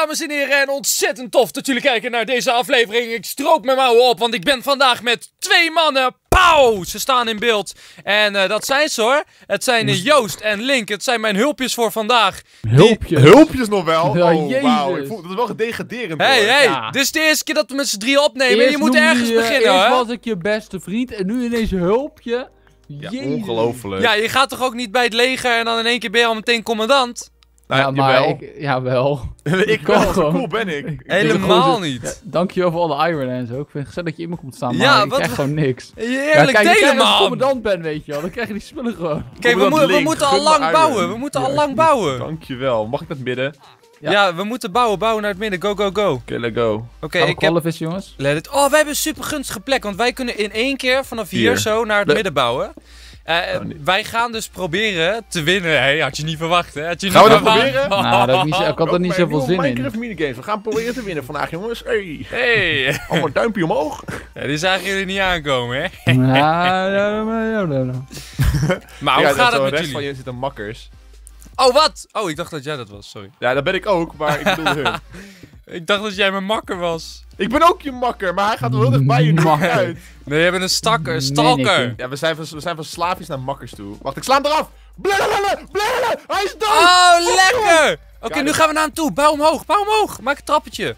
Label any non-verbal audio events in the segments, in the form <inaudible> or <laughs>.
dames en heren, en ontzettend tof dat jullie kijken naar deze aflevering. Ik stroop mijn mouwen op, want ik ben vandaag met twee mannen. Pauw! Ze staan in beeld. En eh, dat zijn ze hoor. Het zijn eh, Joost en Link. Het zijn mijn hulpjes voor vandaag. Hulpjes. Hulpjes nog wel? Ja, oh, wauw. Ik voel, dat is wel gedegraderend. Hey, hoor. hey, Ja. dit is de eerste keer dat we met z'n drie opnemen. Eerst je moet ergens je- beginnen Eerst hoor. was ik je beste vriend en nu ineens hulpje. Ja, ongelooflijk. Ja, je gaat toch ook niet bij het leger en dan in één keer ben je al meteen commandant? Nou, ja, maar jawel. ik, ja, wel. <laughs> ik wel, zo cool ben ik. Ik Helemaal het niet. Ja, dankjewel voor alle iron en zo. Ik vind het gezellig dat je in me komt staan, maar Ja, ik wat- krijg gewoon niks. Eerlijk ja, kijk, als je man. commandant bent, weet je wel, dan krijg je die spullen gewoon. Kijk, we, mo- moeten al lang bouwen. We moeten al lang bouwen. Dankjewel. Mag ik dat midden? Ja. Ja. we moeten bouwen. Bouwen naar het midden. Go, go, go. Oké, Oké, let's go. ik Gaan we heb... vissen, jongens? Let it. Oh, wij hebben een super gunstige plek. Want wij kunnen in één keer vanaf hier Hier. zo naar het Le- midden bouwen. Eh, Oh, nee. wij gaan dus proberen te winnen. Hey, had je niet verwacht, hè? Had je Gaan niet we dat verwacht? proberen? <laughs> Nou, dat niet, ik had er niet zoveel zin in. Minecraft minigames. We gaan proberen te winnen vandaag, jongens. Hey. Hey, <laughs> Allemaal duimpje omhoog. ja, die zagen jullie niet aankomen, hè? Ja, <laughs> ja, ja, ja, ja, ja. Maar hoe Ja, gaat het met rechts van jullie? je zitten makkers. Oh, wat? Oh, ik dacht dat jij dat was, sorry. Ja, dat ben ik ook, maar ik bedoel hun. Ik dacht dat jij mijn makker was. Ik ben ook je makker, maar hij gaat wel heel dicht bij je nu uit. Nee, je bent een stakker, een Nee, stalker. Nicky. Ja, we zijn, van, we zijn van slaafjes naar makkers toe. Wacht, ik sla hem eraf! Blablabla, blablabla, hij is dood! Oh, lekker! Oké, nu gaan we naar hem toe. Bouw omhoog, bouw omhoog. Maak een trappetje.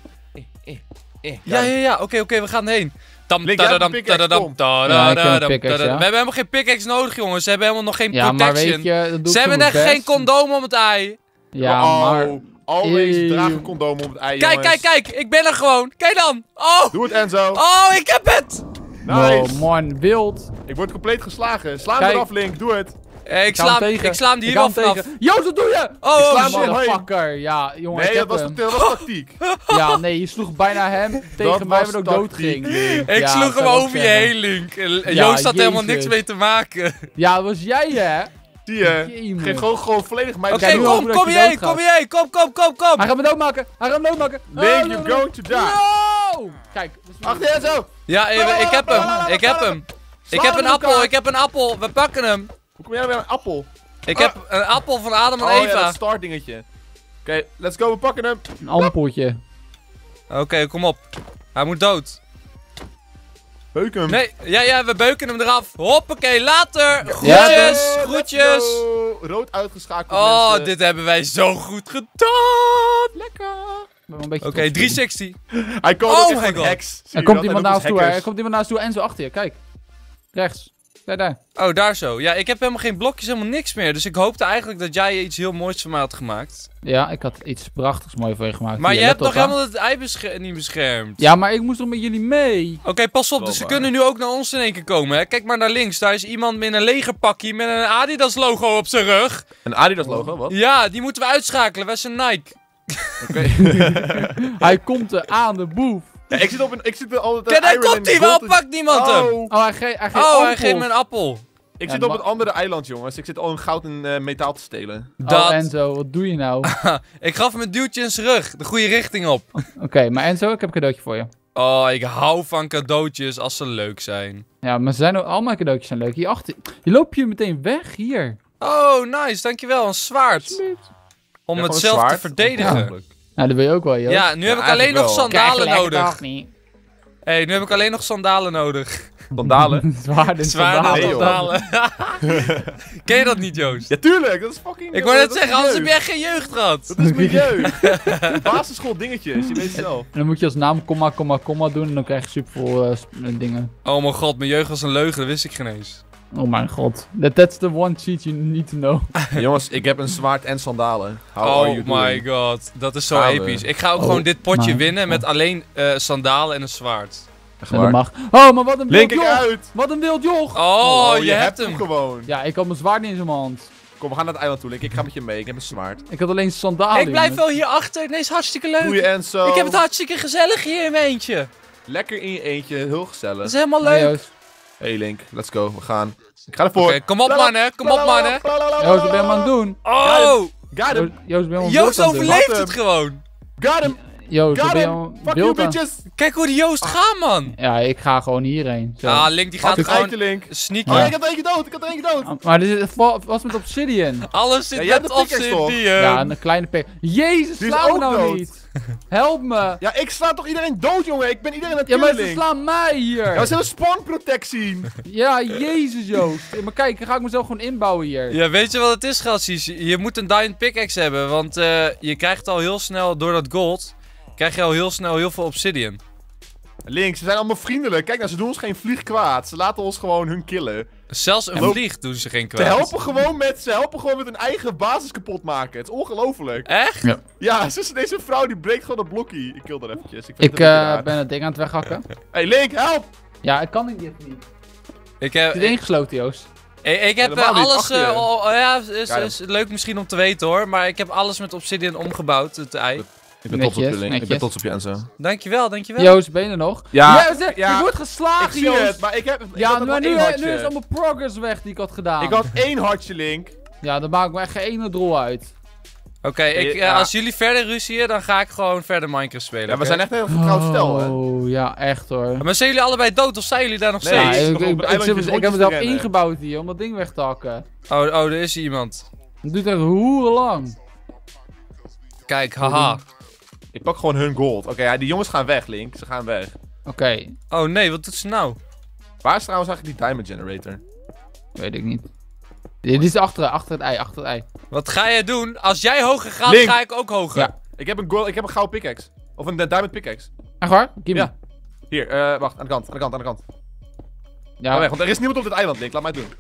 Ja, ja, ja. Oké, oké, we gaan erheen. Tam, Link, jij Ja. We hebben helemaal geen pickaxe nodig, jongens. Ze hebben helemaal nog geen Ja, maar protection. weet je, dat doe Ze hebben echt geen condoom om het ei. Ja, oh, maar... always Eeuw. draag een condoom om het ei, Kijk, jongens. kijk, kijk. Ik ben er gewoon. Kijk dan. Oh, Doe het, Enzo. oh, ik heb het. Nice. Oh man, wild. Ik word compleet geslagen. Sla hem eraf, Link. Doe het. Eh, ik, sla hem hem, tegen. ik sla hem hier hem tegen. Joost, wat doe je? Oh, Ik oh, sla hem shit. omheen. Motherfucker. Ja, jongen, Nee, ik dat heb was, hem. dat was tactiek. <laughs> Ja, nee, je sloeg bijna hem tegen mij, was wat ook dood ging. Ik Ja, sloeg hem over je heen, Link. Joost had helemaal niks mee te maken. Ja, dat was jij, hè? Zie je? Jemig. Geef gewoon, gewoon volledig mij Oké, Kijk, nu kom, hopen dat kom je hierheen, doodgaat. kom hierheen. Kom, kom, kom, kom. Hij gaat me doodmaken. Hij gaat me doodmaken. Link, Ah, you're going to die. No! Kijk. Achter Enzo. Ja, eh, ik heb hem. Ik heb hem. Ik heb een appel, ik heb een appel. We pakken hem. Hoe kom jij nou weer een appel? Ik heb een appel van Adam en Oh ja, Eva. start dingetje. Oké, let's go. We pakken hem. Een ampeltje. Oké, kom op. Hij moet dood. Beuk hem. Nee, ja, ja, we beuken hem eraf. Hoppakee, later. Groetjes, Ja, groetjes. go. Rood uitgeschakeld Oh, mensen. dit hebben wij zo goed gedaan. Lekker. Oké, trots op 360. Hij komt Oh my God. Zie Er komt iemand doet toe. Er komt iemand ons toe en zo achter je. Kijk. Rechts. Kijk daar. Oh, daar zo. Ja, ik heb helemaal geen blokjes, helemaal niks meer. Dus ik hoopte eigenlijk dat jij iets heel moois van mij had gemaakt. Ja, ik had iets prachtigs mooi voor je gemaakt. Maar je hebt nog helemaal het ei niet beschermd. Ja, maar ik moest toch met jullie mee. Oké, pas op. Wel Dus ze kunnen nu ook naar ons in één keer komen, hè. Kijk maar naar links. Daar is iemand met een legerpakje met een Adidas logo op zijn rug. Een Adidas logo, wat? Ja, die moeten we uitschakelen. Wij zijn Nike. Oké. <laughs> <laughs> Hij komt er aan, de boef. Ja, ik zit op een, ik zit altijd Kijk, daar komt hij. Gold- pakt niemand hem? Oh. Oh, hij, ge hij geeft Oh, hij geeft me een appel. Ik Ja, zit op een andere eiland, jongens. Ik zit al in goud en eh, metaal te stelen. Dat. Oh, Enzo, wat doe je nou? Oké, <laughs> Ik gaf hem een duwtje in zijn rug. De goede richting op. <laughs> maar Enzo, ik heb een cadeautje voor je. Oh, ik hou van cadeautjes als ze leuk zijn. Ja, maar zijn ook, allemaal cadeautjes zijn leuk. Hier achter. Je loopt je meteen weg, hier. Oh, nice. Dankjewel. Een zwaard. Om Ja, het zelf te verdedigen. Nou, dat wil je ook wel, joh. Ja, nu heb ik alleen nog sandalen nodig. Hé, hey, nu heb ik alleen nog sandalen nodig. <laughs> Sandalen. <laughs> Joh. sandalen. <laughs> Ken je dat niet, Joost? ja, tuurlijk. Dat is fucking... Ik wou net zeggen, anders heb echt geen jeugd gehad. Dat is mijn jeugd. Basisschool dingetjes, je weet het zelf. En dan moet je als naam komma, komma, komma doen en dan krijg je superveel eh, sp- eh, dingen. Oh mijn god, mijn jeugd was een leugen, dat wist ik geen eens. Oh mijn god. That, that's the one cheat you need to know. <laughs> Jongens, ik heb een zwaard en sandalen. How Oh doing? my god, dat is zo Gaan we. episch. Ik ga ook Oh gewoon dit potje my winnen met God. alleen eh, sandalen en een zwaard. Ja, dat waar. mag. Oh, maar wat een wild Link joch. uit. Wat een wild joch. Oh, je, hebt hem. gewoon. Ja, ik had mijn zwaard niet in zijn hand. Kom, we gaan naar het eiland toe, Link. Ik ga met je mee. Ik heb een zwaard. Ik had alleen sandalen. ik blijf wel hier achter. Nee, is hartstikke leuk. Enzo. Ik heb het hartstikke gezellig hier in mijn eentje. Lekker in je eentje, heel Dat gezellig. is helemaal leuk. Hey Link, let's go. We gaan. Ik ga Oké, ervoor. kom op mannen, kom op mannen. Joost, wat ben je aan het doen? Oh, Got Joost, him. Joost, ben je aan het Joost doen? overleeft het gewoon. Got him. Yo, Got ben je him! al Fuck you, bitches! Kijk hoe die Joost gaat, man. Ja, ik ga gewoon hierheen. Zo. Ah, Link die gaat ik gewoon Link. sneaky. Oh, ik had er eentje dood, ik had er eentje dood. Ah, Maar dit is was met obsidian. <laughs> Alles zit Ja, met obsidian. Ja, een kleine pik. Jezus, sla me ook nou dood. niet. Help me. Ja, ik sla toch iedereen dood, jongen? Ik ben iedereen aan het Ja, maar ze slaan mij hier. Ja, we zijn een spawnprotectie. Ja, jezus Joost. Maar kijk, dan ga ik mezelf gewoon inbouwen hier. Ja, weet je wat het is, gasties? Je moet een diamond pickaxe hebben, want eh, je krijgt al heel snel, door dat gold, krijg je al heel snel heel veel obsidian. Link, ze zijn allemaal vriendelijk. Kijk nou, ze doen ons geen vlieg kwaad. Ze laten ons gewoon hun killen. Zelfs een Ja, vlieg doen ze geen Ze kwaad. helpen gewoon met, ze helpen gewoon met hun eigen basis kapot maken. Het is ongelooflijk. Echt? Ja, ze is <laughs> deze vrouw die breekt gewoon dat blokkie. Ik kill dat eventjes. Ik, Ik het eh, ben het ding aan het weghakken. Hey Link, help! Ja, ik kan dit niet. Ik heb, Het is ingesloten, Joost. ik, ik heb eh, alles, eh, ja, is, Kijk. is leuk misschien om te weten hoor, maar ik heb alles met obsidian omgebouwd, het ei. Ik ben trots op je. Ik ben trots op je Enzo. Dankjewel, dankjewel. Joost, ben je er nog? Ja, zeg, ja. ik word Ik geslagen, zie Joost. het, maar ik heb ik ja, maar nu, één nu is allemaal progress weg die ik had gedaan. Ik had één hartje, Link. Ja, dat maakt me echt geen ene drol uit. Oké, ik, eh, Ja. als jullie verder ruzien, dan ga ik gewoon verder Minecraft spelen. Ja, we zijn echt een heel getrouwd stel, hè. Oh, ja, echt hoor. Maar zijn jullie allebei dood of zijn jullie daar nog Nee. steeds? Ja, ik, ik, op het ik, ik, ik heb mezelf ingebouwd hier om dat ding weg te hakken. Oh, oh, er is iemand. Het duurt echt hoe lang. Kijk, haha. Ik pak gewoon hun gold. Oké, ja, die jongens gaan weg, Link. Ze gaan weg. Oké, Oh nee, wat doet ze nou? Waar is trouwens eigenlijk die diamond generator? weet ik niet. Dit is achter, achter het ei, achter het ei. Wat ga jij doen? Als jij hoger gaat, Link. ga ik ook hoger. Ja. Ik heb een, gold, ik heb een gouden pickaxe. Of een eh, diamond pickaxe. Echt waar? Gimme. Ja. Hier, eh, wacht. Aan de kant, aan de kant, aan de kant. Ja, weg, want er is niemand op dit eiland, Link. Laat mij het doen.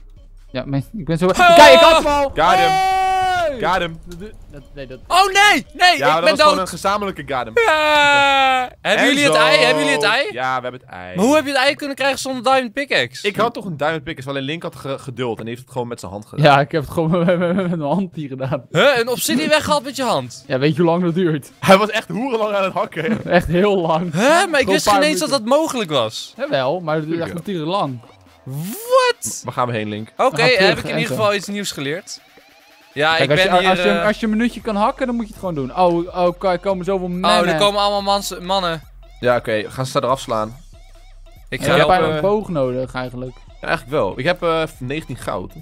ja maar ik ben zo... Oh! Kijk, ik had hem al! Got him. Hey! Got him. Dat, nee, dat... Oh nee, nee, Ja, ik dat ben was gewoon een gezamenlijke got him. Ja. Hebben jullie het ei? Hebben jullie het ei? Ja, we hebben het ei. Maar hoe heb je het ei kunnen krijgen zonder diamond pickaxe? Ik had toch een diamond pickaxe, alleen Link had ge- geduld en die heeft het gewoon met zijn hand gedaan. Ja, ik heb het gewoon <laughs> met, met, met mijn hand hier gedaan. Huh? Een obsidian weggehaald met je hand? Ja, weet je hoe lang dat duurt? <laughs> Hij was echt hoerenlang aan het hakken. <laughs> Echt heel lang. Huh? Maar ik wist geen eens dat dat mogelijk was. Jawel, maar het duurt echt natuurlijk lang. Wat? Waar gaan we heen, Link? Oké, We heb ik in ieder geval iets nieuws geleerd. Ja, Kijk, ik als, ben je, hier... als, je, eh, als je een minuutje kan hakken, dan moet je het gewoon doen. Oh, oh er komen zoveel mannen. Oh, er komen allemaal mans- mannen. Ja, oké. we gaan ze eraf slaan. Ik Ja, ga ik heb helpen. bijna helpen. een boog nodig, eigenlijk. Ja, eigenlijk wel. Ik heb eh 19 goud.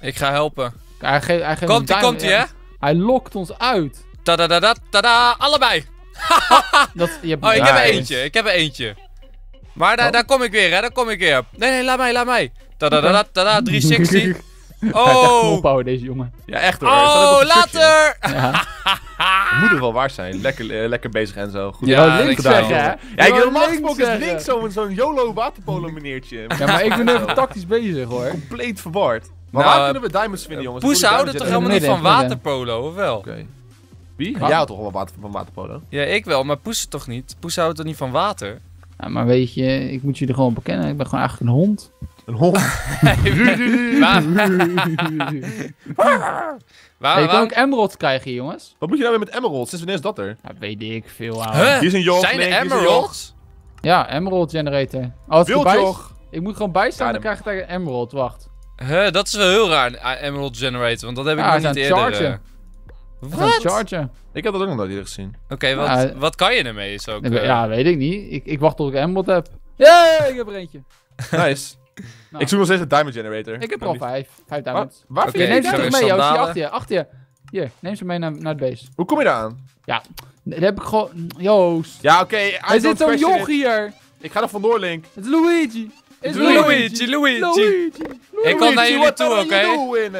Ik ga helpen. Hij geeft, hij geeft Komt duim- komt ie, ja. hè? Hij lokt ons uit. Tada, tada, allebei. <laughs> Dat, je hebt Oh, ik heb er eentje. Ik heb er eentje. Maar daar, Oh. daar kom ik weer, hè. Daar kom ik weer. Nee, nee, laat mij, laat mij. Tada, tada, tada, 360. <laughs> Hij Oh. opbouwen, deze jongen. Ja, echt hoor. Hij Oh, later. <laughs> Ja. Moet er wel waar zijn. Lekker, eh, lekker bezig en zo. Goed. Ja, links gedaan, zeggen, hè? Ja, ik heb normaal links gesproken is zeggen. Link zo'n zo'n YOLO waterpolo meneertje. <laughs> Ja, maar ik ben even tactisch bezig, hoor. Compleet verward. Maar Nou, waar kunnen we diamonds vinden, jongens? Poes wil houden toch helemaal niet van waterpolo, of wel? Oké. Wie? Jij houdt toch wel water, van waterpolo? Ja, ik wel, maar Poes toch niet? Poes houdt toch niet van water? Ja, maar weet je, ik moet jullie gewoon bekennen. Ik ben gewoon eigenlijk een hond. Een hond. Waar, <laughs> waar, Hey, je kan waar- ook emeralds krijgen jongens. Wat moet je nou weer met emeralds? Sinds wanneer is dat er? Ja, weet ik veel. Huh? Hier is een joch. Zijn er een emeralds? Ja, emerald generator. Oh, als ik, Wild ik moet gewoon bijstaan, Ja, dan dan- krijg ik tegen emerald. Wacht. Huh, dat is wel heel raar, een a- emerald generator, want dat heb ik Ja, nog niet aan eerder. het eh. Aan Wat? chargen. Ik heb dat ook nog nooit eerder gezien. Oké, wat, Ja, wat kan je ermee? Is ook, eh, Ja, weet ik niet. Ik, ik wacht tot ik een emerald heb. Yeah, ik heb er eentje. Nice. <laughs> Nou. Ik zoek nog steeds een diamond generator. Ik heb er al vijf. Vijf diamonds. waar vind Je ik ze mee, Joost. Hier, achter je. Achter je. Hier, neem ze mee naar, naar het base. Hoe kom je daar aan? Dat heb ik gewoon... Joost. Ja, oké. Er zit zo'n joch hier. Ik ga er vandoor, Link. Het is Luigi. Het is Luigi, Luigi. Luigi. Ik kom naar jullie toe, oké?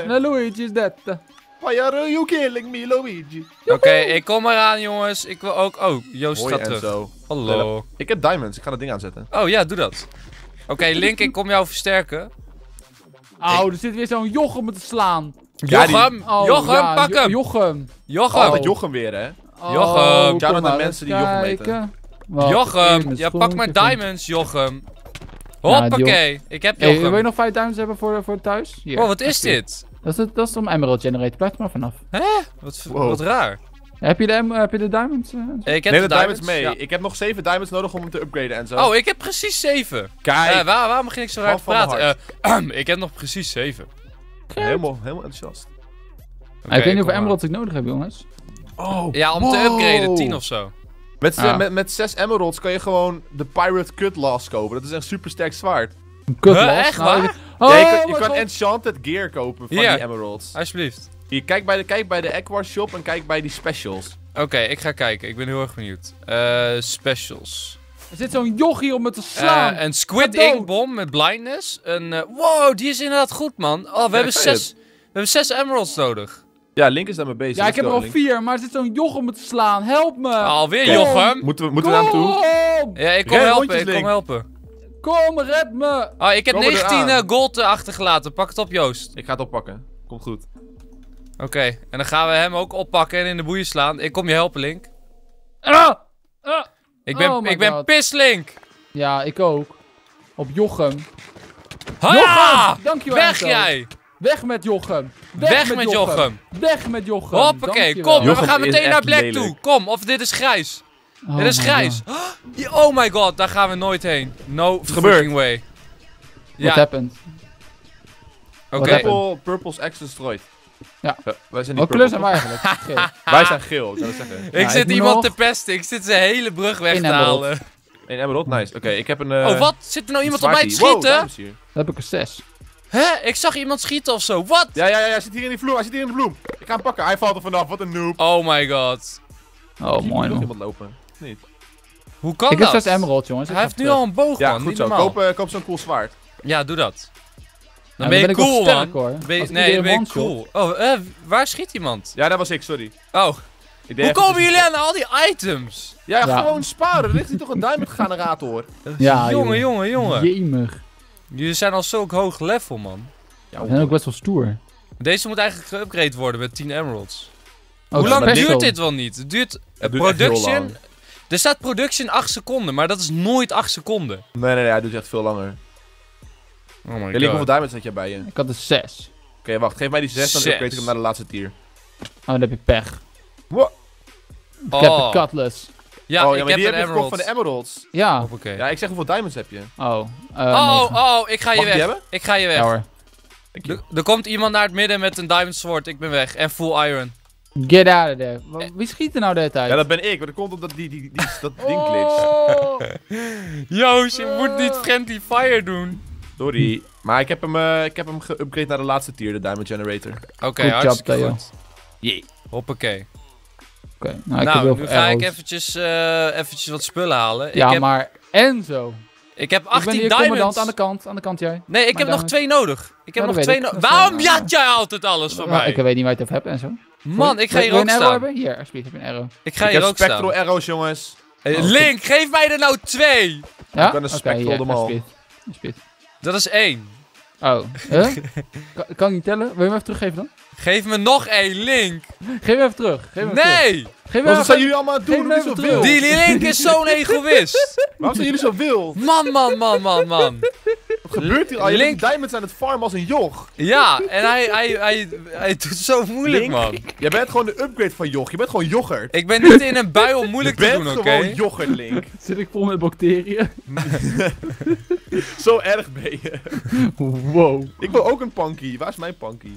Nou, Luigi is dat. Why are you killing me, Luigi? Oké, ik kom eraan, jongens. Ik wil ook... Oh, Joost Hoi gaat terug. zo. Hallo. Ik heb diamonds. Ik ga dat ding aanzetten. Oh ja, doe dat. Oké, Link, ik kom jou versterken. Auw, er zit weer zo'n joch om me te slaan. Ja, die- Jochem, Oh, Jochem, ja, pak Jo- hem. Jochem. Jochem. Oh, dat Jochem weer, hè? Oh, Jochem. kom Shout-out naar mensen die Jochem. Wat Jochem, ja, pak maar diamonds, Jochem. Hoppakee, ik heb Hey, wil je Jochem. nog vijf diamonds hebben voor, voor thuis? Hier. Oh, wat is dit? Dat is, het, dat is om emerald generator. Blijf er maar vanaf. Hè? Wat, Wow. wat raar. Heb je de, heb je de diamonds? eh? Ik heb Neem de de diamonds mee. Ja. Ik heb nog 7 diamonds nodig om hem te upgraden en zo. Oh, ik heb precies zeven. Kijk. Eh, waar, waarom begin ik zo mijn praten? Eh, <clears throat> ik heb nog precies zeven. helemaal, helemaal enthousiast. Ik weet niet hoeveel emeralds ik nodig heb, jongens. Oh. Ja, om te upgraden, 10 of zo. Met, Ja. met, met 6 emeralds kan je gewoon de Pirate Cutlass kopen. Dat is echt een super sterk zwaard. Een kutlas. Huh, echt Nou, waar? ik- Oh, ja, je kan, je enchanted gear kopen van die emeralds. Alsjeblieft. Hier, kijk bij de, kijk bij de Aquar Shop en kijk bij die specials. Oké, ik ga kijken. Ik ben heel erg benieuwd. Eh, specials. Er zit zo'n jochie om me te slaan. Eh, een Squid. Ink bom met blindness. Een, eh, wow, die is inderdaad goed, man. Oh, we, hebben zes, we hebben zes emeralds nodig. Ja, Link is daarmee bezig. ja, ik Let's heb er al Link. vier, maar er zit zo'n joch om me te slaan. Help me. Alweer, Kom. Jochem. Moeten we, moeten we naar hem toe? Kom! Ja, ik kom helpen, rondjes, ik kom helpen. Kom, red me. Oh, ik heb Kom er 19 aan. eh, gold achtergelaten. Pak het op, Joost. Ik ga het oppakken. Komt goed. Oké, en dan gaan we hem ook oppakken en in de boeien slaan. Ik kom je helpen, Link. Ah! Ah! Ik ben, Oh ik ben pis, Link. Ja, ik ook. Op Jochem. Ha! Jochem! Dankjewel. Weg Enzo. jij! Weg met Jochem. Weg met Jochem. Weg met Jochem. Hoppakee, Dankjewel. kom, we gaan meteen naar Black lelijk. toe. Kom, of dit is grijs. Oh dit is grijs. God. Oh my god, daar gaan we nooit heen. No fucking way. What Ja, happened? oké. Purple, Purple's X destroyed. Ja. wij zijn niet Wat kleur zijn wij eigenlijk? <laughs> Wij zijn geel, ik het zeggen. Ik Ja, zit ik iemand nog- te pesten. Ik zit zijn hele brug weg te emerald. halen. Een emerald, nice. Oké, ik heb een... eh, Oh, wat? Zit er nou iemand op mij te. Wow, schieten? Dan heb ik een 6. Hè? Ik zag iemand schieten of zo. Wat? Ja, ja, ja, hij zit hier in die bloem. Hij zit hier in de bloem. Ik ga hem pakken. Hij valt er vanaf. Wat een noob. Oh my god. Oh, mooi man. iemand lopen. Niet. Hoe kan Ik heb dat? 6 emeralds, jongens. Ik Hij ga heeft nu terug. al een boog, Ja, man. goed Niet zo. normaal. Koop, eh, koop zo'n cool zwaard. Ja, doe dat. Dan Ja, ben je cool, man. nee, dan ben je cool. Oh, eh, waar schiet iemand? Ja, dat was ik, sorry. Oh, hoe komen jullie aan al die items? Ja, Ja. gewoon sparen. Er ligt hier toch een diamond generator. Ja, jongen, jongen, jongen. Jemig. Jullie zijn al zo hoog level, man. We zijn ook best wel stoer. Deze moet eigenlijk geüpgrade worden met 10 emeralds. Ook Hoe lang duurt dit wel niet? Het duurt... Duurt heel production... Er staat production 8 seconden, maar dat is nooit 8 seconden. Nee, nee, nee. Hij doet echt veel langer. Oh my Link, hoeveel diamonds had jij bij je? Oké, Ik had een 6. wacht. Geef mij die 6, dan upgrade ik hem naar de laatste tier. Oh, dan heb je pech. Wow. Ik heb Oh. een cutlass. Ja, oh, ja, ik maar heb die een heb je gekocht van de emeralds. Ja. Hoppakee. Ja, ik zeg hoeveel diamonds heb je? Oh. eh, Oh, negen. oh, ik ga je Mag die weg. Ik ga je weg. Ja hoor. Er, komt iemand naar het midden met een diamond sword. Ik ben weg. En full iron. Get out of there. Wie schiet er nou de hele tijd? Ja, dat ben ik. Maar dat komt omdat die, die, die, dat ding glitcht. Oh. <laughs> Joost, je moet niet friendly fire doen. Sorry. Maar ik heb hem, eh ik heb hem geüpgrade naar de laatste tier, de Diamond Generator. Oké, job, hartstikke Theo. goed. Jee. Hoppakee. Oké, nou, ik heb nou, nu ga ik eventjes, eh, eventjes wat spullen halen. Ja, ik, heb, maar Enzo. ik heb ik ben 18 hier commandant diamonds. aan de kant. Aan de kant jij. Nee, ik Mijn heb nog twee nodig. Ik heb nog twee ik. nodig. Waarom eh, jat jij altijd alles van Maar mij? ik weet niet waar je het over hebt, Enzo. Man, ik ga hier ook je een arrow staan. hebben? Hier, alsjeblieft, heb je een arrow. Ik ga Ik hier ook staan. Spectral Arrows, jongens. Hey, Oh, Link, geef mij er nou twee. Ja? ben een spectral hier, de mal. alsjeblieft. Alsjeblieft. Dat is één. Oh, <laughs> huh? kan, kan ik niet tellen? Wil je hem even teruggeven dan? Geef me nog één, Link. Geef hem even terug. Geef hem even terug. Geef Wat zijn jullie allemaal aan het doen? Doe niet zo wil. Die Link is zo'n egoïst. <laughs> Waarom zijn jullie zo wil? Man, man, man, man, man. Wat gebeurt hier al? Je Link- diamonds aan het farmen als een joch. Ja, en hij, hij, hij, hij doet zo moeilijk, Link, man. Jij bent gewoon de upgrade van joch. Je bent gewoon jochert. Ik ben niet in een bui om moeilijk te doen, oké? gewoon jochert, Link. <laughs> Zit ik vol met bacteriën? <laughs> zo erg ben je. wow. Ik wil ook een panky. Waar is mijn panky?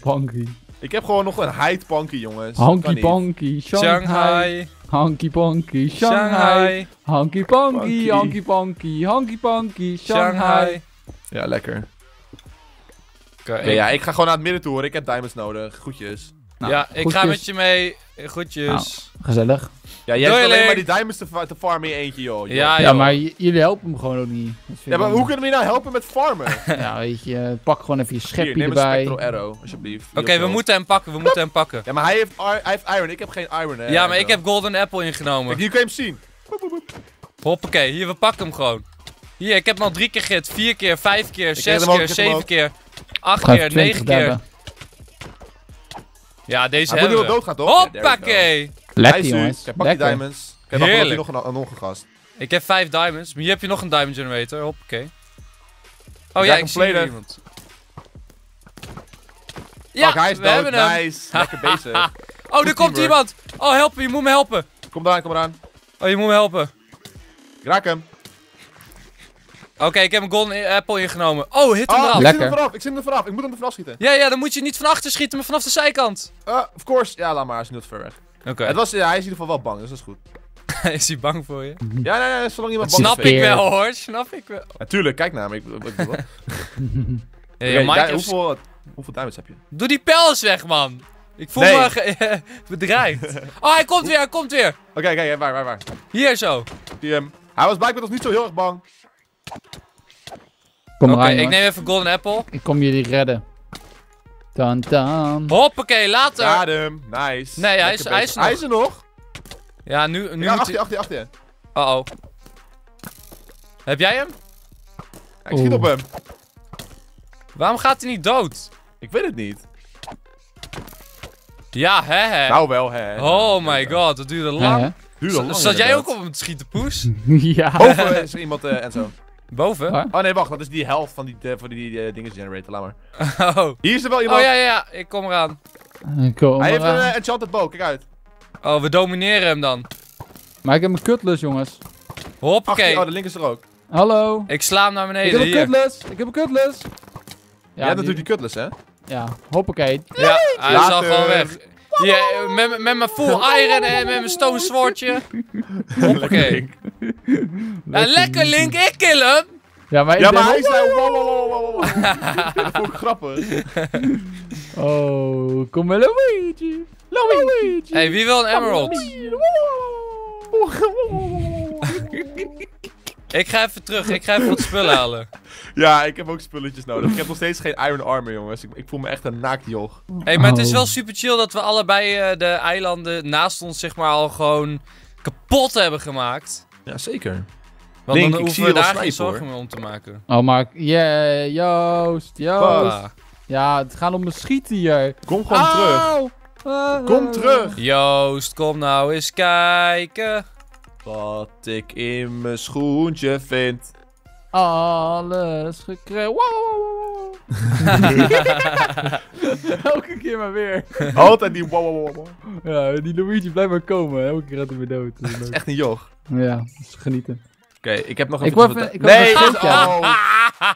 Panky. Ik heb gewoon nog een height panky, jongens. Hanky panky. Shanghai. Shanghai, Hanky panky. Shanghai. Hanky panky. Hanky panky. Hanky panky. Shanghai. Ja, lekker. Oké, ja, ik ga gewoon naar het midden toe hoor. Ik heb diamonds nodig. Groetjes. Nou, ja, ik ga met je mee. Groetjes. Gezellig. Ja, jij zit alleen maar die diamonds te, te farmen in je eentje, joh. Ja, Ja, joh. maar jullie helpen me gewoon ook niet. Ja, maar hoe kunnen we je nou helpen met farmen? <laughs> Ja, weet je, pak gewoon even je Hier, schepje neem een spectral arrow, alsjeblieft. Oké, Hier we moeten hem pakken, we moeten hem pakken. Ja, maar hij heeft, hij heeft iron. Ik heb geen iron, hè. Ja, maar ik heb Golden Apple ingenomen. Kijk, hier kun je hem zien. Hoppakee, hier, we pakken hem gewoon. Hier, ik heb hem al drie keer gehit. Vier keer, vijf keer, zes hem keer, hem zeven keer, acht keer, negen 20 keer. Ja, deze Hij moet nu hebben doodgaan, toch? Hoppakee! Lekker Nice, jongens. Kijk, pak die diamonds. Kijk, wacht, Heerlijk. nog een, een ongegast. Ik heb vijf diamonds, maar hier heb je nog een diamond generator. Hoppakee. Oh Ik ja, ik zie iemand. Ja, Fuck, hij is we dood. hebben hem. Nice. Lekker bezig. <laughs> Oh, er komt teamwork. iemand. Oh, help me, je moet me helpen. Kom eraan, kom eraan. Oh, je moet me helpen. Ik raak hem. Oké, ik heb een golden apple ingenomen. Oh, hit hem Oh, eraf. ik Lekker. zit hem vanaf. Ik zit hem er vanaf. Ik moet hem er vanaf schieten. Ja, ja, dan moet je niet van achter schieten, maar vanaf de zijkant. Uh, of course. Ja, laat maar. Hij is niet ver weg. Oké. Het was, ja, hij is in ieder geval wel bang, dus dat is goed. <laughs> is hij bang voor je? Ja, nee, nee, zolang iemand bang Snap ik wel hoor, snap ik wel. Natuurlijk, kijk naar me. Ik, ik, <laughs> ik- hoeveel, hoeveel diamonds heb je? Doe die pijl eens weg, man. Ik voel Nee. me <laughs> bedreigd. Oh, hij komt weer, hij komt weer. Oké, kijk, waar, waar, waar? Hier zo. Die, hem. hij was blijkbaar nog niet zo heel erg bang. Kom eraan, ik neem even Golden Apple. Ik kom jullie redden. Dan, dan. Hoppakee, later. Ja, hem. Nice. Nee, hij is- hij is nog. Hij is er nog. Ja, nu, nu ja, achter je, achter je, achter je. Uh-oh. Heb jij hem? Ja, ik schiet Oeh. op hem. Waarom gaat hij niet dood? Ik weet het niet. Ja, hè, hè. Nou wel, hè. oh my god, dat duurde lang. hè? Duurde lang Zat jij ook op hem te schieten, poes? <laughs> ja. Boven is er iemand eh, en zo. Boven? Waar? Oh nee, wacht. Dat is die helft van die, eh, van die eh, dingen generator. Laat maar. <laughs> Oh. Hier is er wel iemand. Oh ja, ja, ja, ik kom eraan. Kom Hij heeft een eh, enchanted bow. Kijk uit. Oh, we domineren hem dan. Maar ik heb een cutlass, jongens. Hoppakee. Oh, de link is er ook. Hallo. Ik sla hem naar Ik beneden, heb een hier. cutlass. Ik heb een cutlass. Ja, Ja, hebt natuurlijk die cutlass, hè? Ja, hoppakee. Ja, hij is al gewoon weg. Ja, met, met mijn full iron en met mijn stone swordje. Ja, lekker Link, ik kill hem. Ja, maar ik Ja, maar hij zei wow. <laughs> Dat vond ik grappig. Oh, kom maar Luigi. Luigi. hey, wie wil een emerald? Ik ga even terug, ik ga even wat spullen <laughs> halen. Ja, ik heb ook spulletjes nodig. Ik heb nog steeds geen iron armor, jongens. Ik, ik voel me echt een naakt joch. hey, maar het is Oh. wel super chill dat we allebei eh, de eilanden naast ons zeg maar al gewoon kapot hebben gemaakt. Ja, zeker. Want Link, dan ik hoeven zie we daar geen zorgen meer om te maken. Oh, maar... Yeah, Joost. Joost. Ja, het gaat om me schieten hier. Kom gewoon terug. Ah. Kom terug. Joost, kom nou eens kijken. Wat ik in mijn schoentje vind. Alles gekregen. Wow, wow, wow, wow. <laughs> Elke keer maar weer. Altijd die wow, wow, wow. Ja, die Luigi blijft maar komen. Elke keer gaat hij weer dood. Dat <laughs> is. Echt een joch. Ja, dat is genieten. Oké, ik heb nog Ik even... word ik nee, een schildje oh. <laughs>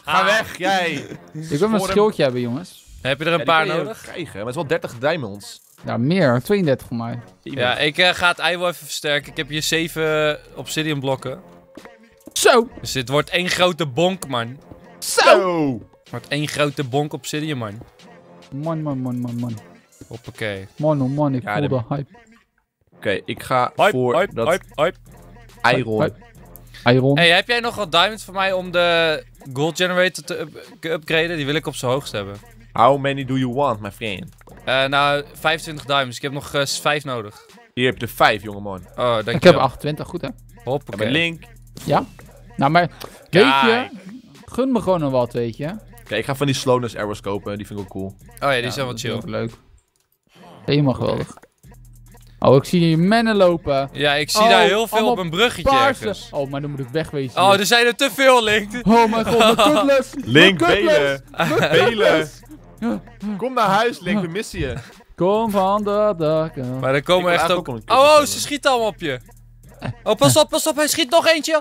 Ga weg, jij. Ik wil een Voor schildje hebben, jongens. Heb je er Ja, een die paar nodig? krijgen, maar het is wel 30 diamonds. Ja, meer. 32 voor mij. Ja, ik eh, ga het ei wel even versterken. Ik heb hier 7 obsidian blokken. Zo! Dus dit wordt één grote bonk, man. Zo. Het wordt één grote bonk obsidian, man. Man, man, man, man, man. Hoppakee. Man, oh man, ik Ja, voel de- de hype. Oké, ik ga voor dat hype. iron. Hype. Iron. Hey, heb jij nog wat diamonds voor mij om de gold generator te up- te upgraden? Die wil ik op zijn hoogst hebben. How many do you want, my friend? Eh, nou, 25 diamonds. Ik heb nog eh 5 nodig. Hier heb je er 5, jongeman. Oh, dankjewel. ik heb 28, goed hè? Ja, Hoppakee. met link. Nou, maar weet je, Kijk. gun me gewoon nog wat, weet je. Oké, ik ga van die slowness arrows kopen. Die vind ik wel cool. Oh ja, die Ja, zijn wel chill. ook leuk. Helemaal geweldig. Oh, ik zie hier mennen lopen. Ja, ik zie Oh, daar heel veel op een bruggetje Paarse. ergens. Oh, maar dan moet ik wegwezen. Oh, er zijn er te veel, Link. Oh mijn god, mijn <laughs> cutlass! Link, Mijn cutlass! belen. Mijn Belen. Kom naar huis, Link. We missen je. Kom van de daken. Maar er komen echt ook... wel Oh, oh, ze schieten allemaal op je. Oh, pas op, pas op. Hij schiet nog eentje.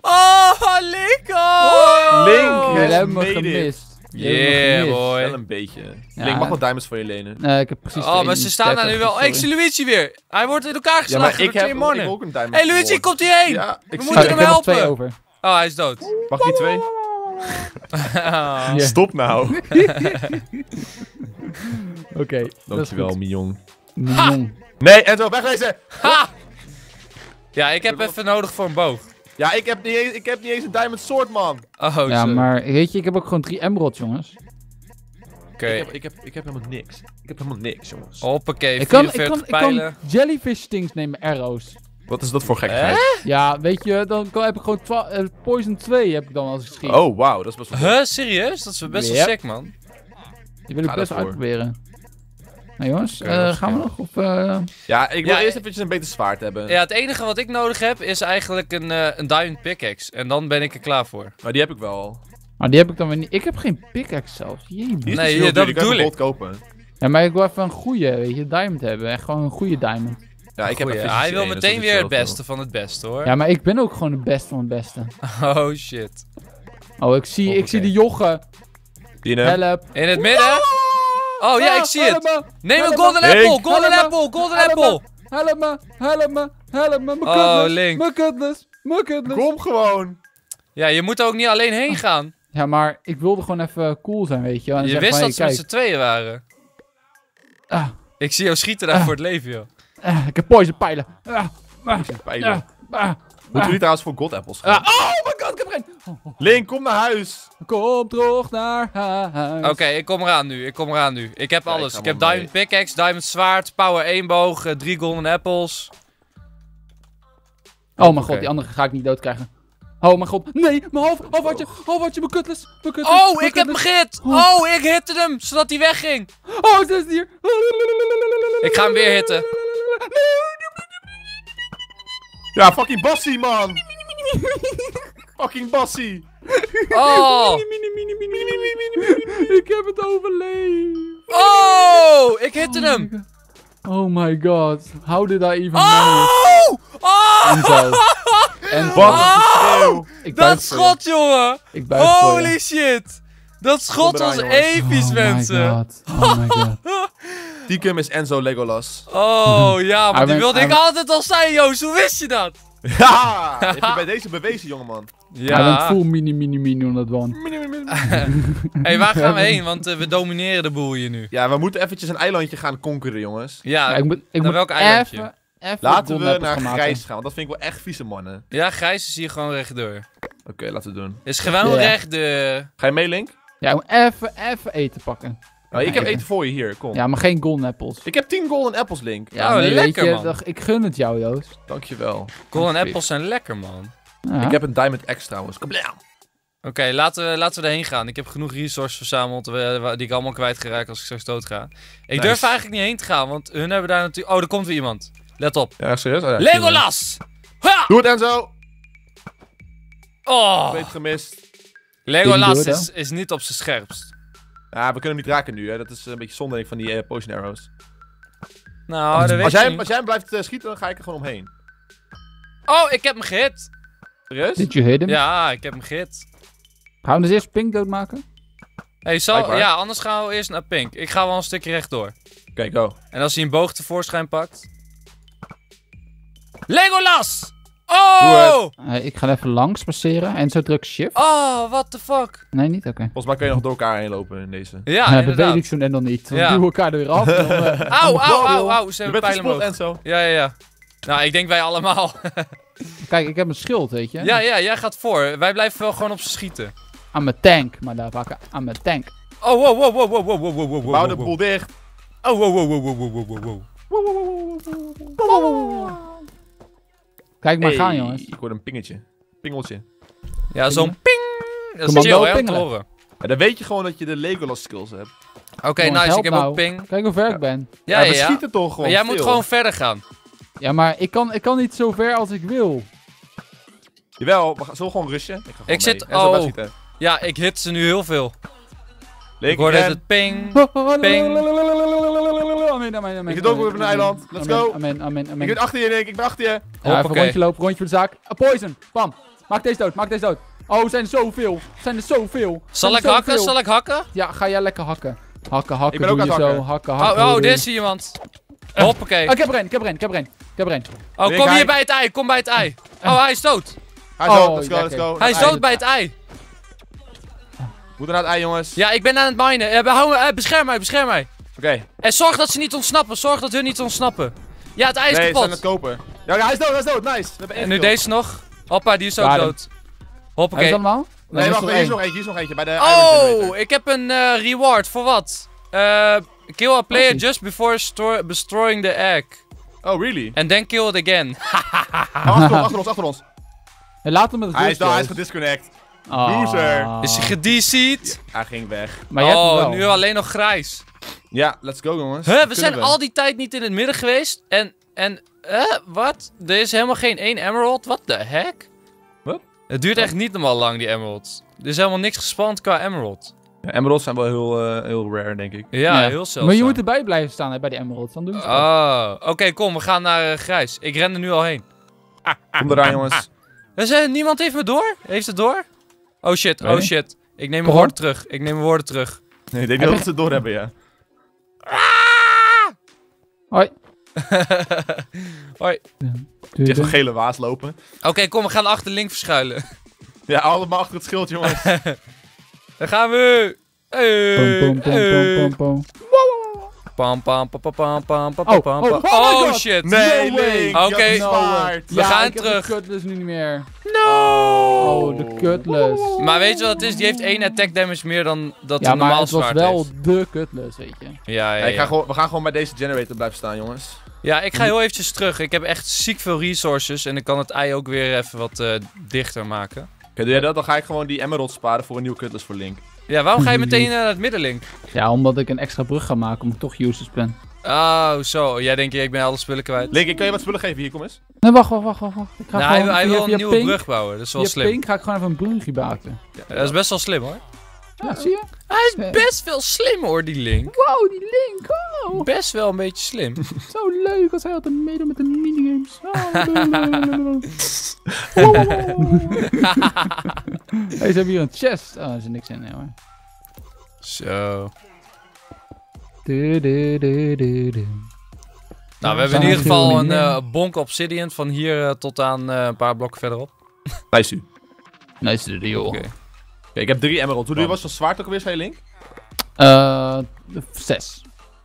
Oh, Link. Oh. Link, Jullie yes, hebben me it. gemist. Yeah, boy. Wel een beetje. Ja. Link mag wat diamonds voor je lenen. Nee, ik heb precies Oh, maar ze staan daar nu wel. Hey, ik zie Luigi weer. Hij wordt in elkaar Ja, geslagen maar door ik heb, twee ik mannen. heb ook een diamond Hey, Luigi, komt hierheen. Ja, ik We moeten Oh, hem ik heb nog twee helpen. over. Oh, hij is dood. Mag die twee? <laughs> Stop nou. <laughs> Oké, dat is Dankjewel. Mion. Mignon. Nee, Enzo, wegwezen! Ha! Ja, ik heb even nodig voor een boog. Ja, ik heb niet eens, ik heb niet eens een diamond sword, man. Oh, Ja, zo. maar weet je, ik heb ook gewoon drie emeralds, jongens. Oké. Ik, heb, ik, heb, ik heb helemaal niks. Ik heb helemaal niks, jongens. Hoppakee, Ik kan, ik 44 kan, ik kan pijlen. jellyfish stings nemen, arrows. Wat is dat voor gekkigheid? Ja, weet je, dan kan, heb ik gewoon eh, poison 2 heb ik dan als ik schiet. Oh, wauw, dat is best wel Huh, serieus? Dat is best wel Yep. sick, man. Die wil ik Ga best ervoor. uitproberen. Nou jongens, Oké, eh, gaan we nog? Of, eh, Ja, ik wil Ja, eerst eh, eventjes een beter zwaard hebben. Ja, het enige wat ik nodig heb is eigenlijk een, eh, een diamond pickaxe. En dan ben ik er klaar voor. Maar die heb ik wel al. Maar die heb ik dan weer niet. Ik heb geen pickaxe zelfs. Jee, Die is Nee, ja, dat bedoel voor gold kopen. Ja, maar ik wil even een goede, weet je, diamond hebben. Echt gewoon een goede diamond. Ja, ik heb Goeie, Hij wil meteen weer het beste van het beste, hoor. Ja, maar ik ben ook gewoon de beste van het beste. <laughs> Oh, shit. Oh, ik zie, ik zie de jochen. Tine. Help. In het midden? Oh ja, ik zie het. Help me, Neem een golden apple, golden apple, golden Help me. apple. help me, help me, help me, mijn Oh, Link. mijn cutlass, mijn cutlass. Kom gewoon. Ja, je moet er ook niet alleen heen gaan. Ja, maar ik wilde gewoon even cool zijn, weet je wel. En Je wist van, dat ze hey, met z'n tweeën waren. ah, Ik zie jou schieten daar Ah. voor het leven, joh. Ah, ik heb poison pijlen. Ah, ah, Pijlen. Moeten jullie trouwens voor God apples gaan? ah. Oh my god, ik heb er een. Oh, oh. Link, kom naar huis. Kom terug naar huis. Oké, ik kom eraan nu. Ik kom eraan nu. Ik heb Ja, alles. Ik, heb Diamond Pickaxe, Diamond Zwaard, Power 1 boog, eh, drie Golden Apples. Oh mijn god, die andere ga ik niet dood krijgen. Oh mijn god, nee, mijn half, halfhartje, halfhartje, mijn cutlass, mijn cutlass. Oh, mijn ik heb hem gehit! Oh, ik hitte hem, zodat hij wegging. Oh, ze is hier. Ik ga hem weer hitten. Ja, fucking Bassie, man. fucking Bassie. Oh, Ik heb het overleefd. oh, ik hitte hem. Oh my god, how did I even manage? Oh, En oh. En zo. Wat een schreeuw. Ik buig dat je. schot, jongen. Ik buig voor je. Holy shit. Dat schot was episch, oh mensen. My god. Oh my god. <laughs> Stiekem is Enzo Legolas. Oh, <laughs> ja, maar Hij die wilde hij ik altijd al zijn, Joost. Hoe wist je dat? <laughs> Ja, <laughs> heb je bij deze bewezen, jongeman. Hij bent Ja. full mini mini mini on that one. hey, waar gaan we heen? Want eh, we domineren de boel hier nu. Ja, we moeten eventjes een eilandje gaan conqueren, jongens. Ja, Ja, ik moet, ik naar welk eilandje? even, even Laten we naar. Grijs gaan, want dat vind ik wel echt vieze mannen. ja, Grijs is hier gewoon rechtdoor. Oké, laten we doen. Is gewoon Ja. rechtdoor. Ga je mee, Link? Ja, ik moet even, even eten pakken. Oh, ik heb eten voor je hier, kom. Ja, maar geen golden apples. Ik heb 10 golden apples, Link. Ja, Oh, nee, lekker, je, man. ik gun het jou, Joost. Dankjewel. Golden Precies. apples zijn lekker, man. Ja. Ik heb een Diamond X trouwens. Kablam! Oké, laten, we, laten we erheen gaan. Ik heb genoeg resources verzameld eh, die ik allemaal kwijtgeraakt als ik straks dood ga. Ik Nice. durf eigenlijk niet heen te gaan, want hun hebben daar natuurlijk... Oh, er komt weer iemand. Let op. Ja, serieus? Oh, ja, Legolas! Ha! Doe het, Enzo! Oh! Weet gemist. Legolas is, is niet op zijn scherpst. Ja, we kunnen hem niet raken nu, hè. Dat is een beetje zonde denk ik, van die eh, potion arrows. Nou, dat weet Als jij, niet. als jij hem blijft eh, schieten, dan ga ik er gewoon omheen. Oh, ik heb hem gehit. Serieus? Did you hit him? Ja, ik heb hem gehit. Gaan we dus eerst Pink doodmaken? Hey, zo, Blijkbaar. ja, anders gaan we eerst naar Pink. Ik ga wel een stukje rechtdoor. Oké, go. En als hij een boog tevoorschijn pakt... Legolas! Oh! Eh, ik ga even langs passeren en zo druk shift. Oh, what the fuck? Nee, niet? Oké. Volgens mij kun je nog door elkaar heen lopen in deze. Ja, Ja, dat weet ik zo net nog niet. Dan Ja. duwen we elkaar er weer af. dan, eh, Auw, Oh, auw, joh. auw, auw. Ze hebben pijlen omhoog. Enzo. Ja, ja, ja. Nou, ik denk wij allemaal. Kijk, ik heb een schild, weet je. ja, ja, jij gaat voor. Wij blijven wel gewoon op ze schieten. Aan mijn tank, maar daar pakken. Aan mijn tank. Oh, wow, wow, wow, wow, wow, wow, wow, wow, Bouw de boel dicht. Oh, wow, wow, wow, wow, wow, wow, wow. Kijk maar Hey, gaan, jongens. Ik hoor een pingetje. Pingeltje. Ja, zo'n ping. Dat is chill, hè, om te pingelen. horen. Ja, dan weet je gewoon dat je de Legolas skills hebt. Oké, nice. Ik heb nou. ook ping. Kijk hoe ver ik ben. Ja, we ja, ja. schieten toch gewoon Maar jij moet gewoon verder gaan. Ja, maar ik kan, ik kan niet zo ver als ik wil. Jawel, we gaan, zullen we gewoon rushen? Ik, ga gewoon Ik zit- oh. Ja, ik hit ze nu heel veel. Link, Ik hoorde ren. het ping. <laughs> Ping. Ik zit ook weer op een eiland. Let's go. Amen, amen, Ik amen. ben achter je, Link. Ik ben achter je. Ja, even een rondje lopen, rondje voor de zaak. A poison. Bam. Maak deze dood, maak deze dood. Oh, er zijn er zoveel. Zijn er zoveel. Zal ik hakken? Zal ik hakken? Ja, ga jij lekker hakken. Hakken, hakken, Ik ben ook je aan het zo. hakken. Hakken, Oh, oh, je. is hier iemand. Hoppakee. Oh, ik heb er een, ik heb er een, ik heb er een. Ik heb er een. Oh, kom hij- hier bij het ei. Kom bij het ei. Oh, hij is dood. Hij is Oh, dood. Let's go, let's go. Hij is dood bij het ei. Moet er naar het ei, jongens. Ja, ik ben aan het minen. Eh, hou me, eh, bescherm mij, bescherm mij. Oké. En zorg dat ze niet ontsnappen. Zorg dat hun niet ontsnappen. Ja, het ei is Nee, ze zijn aan kapot. het kopen. Ja, hij is dood, hij is dood. Nice. We hebben één En nu kill. deze nog. Hoppa, die is ook dood. Hoppakee. het allemaal? Nee, wacht, hier is nog eentje, hier is nog eentje. Bij de Iron Oh, ik heb een eh, reward. Voor wat? Eh, kill a player just before destroying the egg. Oh, really? And then kill it again. <laughs> Oh, achter ons, achter ons, achter ons. Hey, laat hem met het Hij is dood, hij is gedisconnect. joh. loser. Is hij gedC'd? Hij ging weg. Maar jij hebt hem Oh, wel. nu alleen nog grijs. Ja, let's go, jongens. Huh, we zijn al die tijd niet in het midden geweest. En, en, eh, wat? Er is helemaal geen één emerald? What the heck? Wat? Het duurt echt niet normaal lang, die emeralds. Er is helemaal niks gespand qua emerald. Ja, emeralds zijn wel heel, eh, heel rare, denk ik. Ja, Ja. heel zeldzaam. Maar je moet erbij blijven staan hè, bij die emeralds. Dan doen ze het. Oh, oké, kom, we gaan naar eh, grijs. Ik ren er nu al heen. Kom eraan, jongens. Er is, niemand heeft me door? Heeft het door? Oh shit, oh shit. Ik neem mijn woorden terug. Ik neem mijn woorden terug. Nee, ik denk dat ze het door hebben, ja. Hoi. <laughs> Hoi. Je hebt een gele waas lopen. Oké, kom, we gaan achter Link verschuilen. <laughs> Ja, allemaal achter het schild, jongens. <laughs> Daar gaan we. Hey. Pam, pam, pam, pam, pam, pam, pam, Oh, pam, oh, pam. oh Oh shit. Nee. Link. Oké. We gaan ik heb terug. cutlass nu niet meer. No! Oh, de cutlass. Maar weet je wat het is? Die heeft één attack damage meer dan dat Ja, een normaal maar het was zwaard wel heeft. de cutlass, weet je. Ja, ja, Ja, ik ga ja. gewoon, we gaan gewoon bij deze generator blijven staan, jongens. ja, ik ga heel eventjes terug. Ik heb echt ziek veel resources en ik kan het ei ook weer even wat eh, dichter maken. Oké, doe jij dat? Dan ga ik gewoon die emeralds sparen voor een nieuwe cutlass voor Link. Ja, waarom ga je meteen eh, naar het middenlink? Ja, omdat ik een extra brug ga maken, omdat ik toch useless ben. Oh, zo. Jij denkt, ik ben alle spullen kwijt. Link, ik kan je wat spullen geven. Hier, kom eens. Nee, wacht, wacht, wacht, wacht. wacht. Ik ga Nou, hij, gewoon hij via, wil een nieuwe pink, brug bouwen. Dat is wel slim. pink ga ik gewoon even een brugje maken. Dat is best wel slim hoor. Ja, zie je? Hij Ja. is best wel slim hoor, die Link. Wow, die Link, oh. Best wel een beetje slim. <laughs> Zo leuk als hij altijd meedoet met de minigames. Oh, <laughs> <laughs> hey, ze hebben hier een chest. Oh, er is niks in, nee hoor. Zo. Du, du, du, du, du. Nou, we hebben in ieder geval een eh, bonk obsidian van hier eh, tot aan eh, een paar blokken verderop. Nice, u. Nice deal. Oké. Oké, ik heb drie emeralds. Hoe duur was zo'n zwaard ook alweer, zei je, Link? Eh, zes.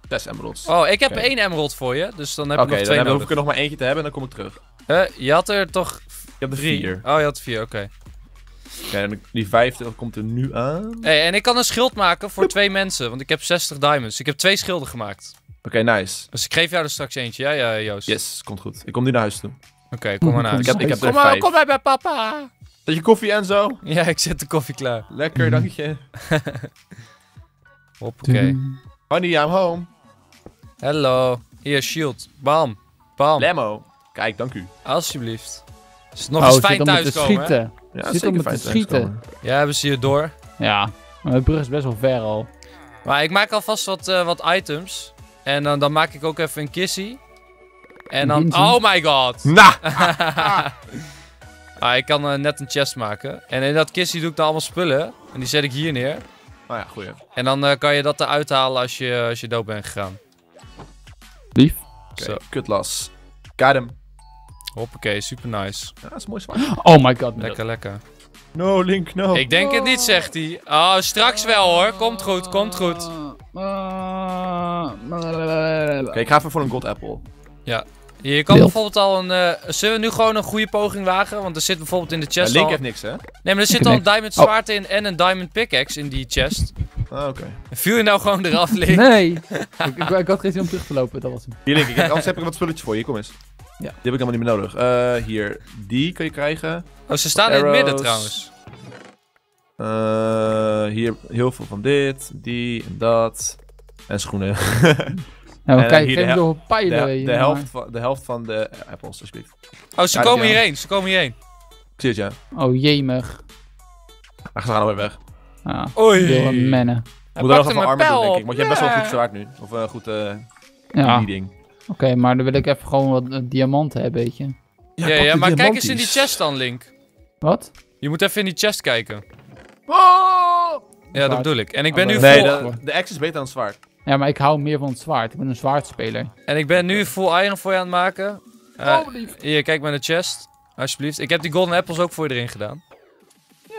Zes emeralds. Oh, ik heb Oké. één emerald voor je, dus dan heb Oké, ik nog dan twee hebben- hoef nodig. ik er nog maar eentje te hebben en dan kom ik terug. Eh, je had er toch Ik heb er drie? vier. Oh, je had er vier, oké. Oké, en die vijfde komt er nu aan. Hey, en ik kan een schild maken voor twee mensen, want ik heb 60 diamonds. Ik heb twee schilden gemaakt. Oké, nice. Dus ik geef jou er straks eentje, ja, ja Joost? Yes, komt goed. Ik kom nu naar huis toe. Oké, kom maar naar Ik huis. heb, ik heb er Kom maar, vijf. kom maar bij papa. Dat je koffie en zo. <laughs> Ja, ik zet de koffie klaar. Lekker, dank je. <laughs> Hoppakee. Honey, I'm home. Hello. Hier, shield. Bam. Bam. Lemmo. Kijk, dank u. Alsjeblieft. Is het nog oh, eens fijn om me te thuiskomen. Ja, Zit om te schieten. Ja, hebben ze hier door. Ja, maar mijn brug is best wel ver al. Maar ik maak alvast wat, eh, wat items. En dan dan maak ik ook even een kissie. En dan... Oh my god! <laughs> Nou, <laughs> Ah, ik kan eh, net een chest maken. En in dat kissie doe ik dan allemaal spullen. En die zet ik hier neer. nou ja, goeie. En dan eh, kan je dat eruit halen als je, als je dood bent gegaan. Lief. Oké, kutlas. Got him. Hoppakee, super nice. Ja, dat is een mooi zwaard. Oh my god. Lekker, lekker. No, Link, no. Ik denk het niet, zegt hij. Oh, straks wel hoor. Komt goed, komt goed. Oké, ik ga even voor een god apple. Je kan Wild. bijvoorbeeld al een... eh, zullen we nu gewoon een goede poging wagen? Want er zit bijvoorbeeld in de Ja, chest Link al... heeft niks, hè? Nee, maar er zit al een diamond Oh. zwaard in en een diamond pickaxe in die chest. Ah, oké. Viel je nou gewoon eraf, Link? Nee. <laughs> ik, ik, ik had geen zin om terug te lopen, dat was hem. Hier, Link, ik heb, anders heb ik wat spulletjes voor je. Kom eens. Ja. Die heb ik helemaal niet meer nodig. Eh, hier. Die kan je krijgen. Oh, ze staan in het midden trouwens. Eh, hier heel veel van dit, die en dat. En schoenen. Ja, <laughs> maar En, kijk, hier door pijlen. De, helft van, de helft van de apples, alsjeblieft. Oh, ze Ja, komen hierheen. Ze komen hierheen. Ik zie het, ja. Oh, jemig. Ach, ze gaan alweer weg. Ja, Oei. mennen. Moet er nog even mijn armor doen, denk ik. Want je hebt best wel een goed zwaard nu. Of een goed eh Ja, oké, maar dan wil ik even gewoon wat eh, diamanten hebben, weet je. Ja, ja, maar kijk eens in die chest dan, Link. Wat? Je moet even in die chest kijken. Oh! Ja, dat bedoel ik. En ik ben nu Nee, full... de, de axe is beter dan het zwaard. Ja, maar ik hou meer van het zwaard. Ik ben een zwaardspeler. En ik ben nu full iron voor je aan het maken. Eh, oh, lief. hier, kijk maar naar de chest. Alsjeblieft. Ik heb die golden apples ook voor je erin gedaan.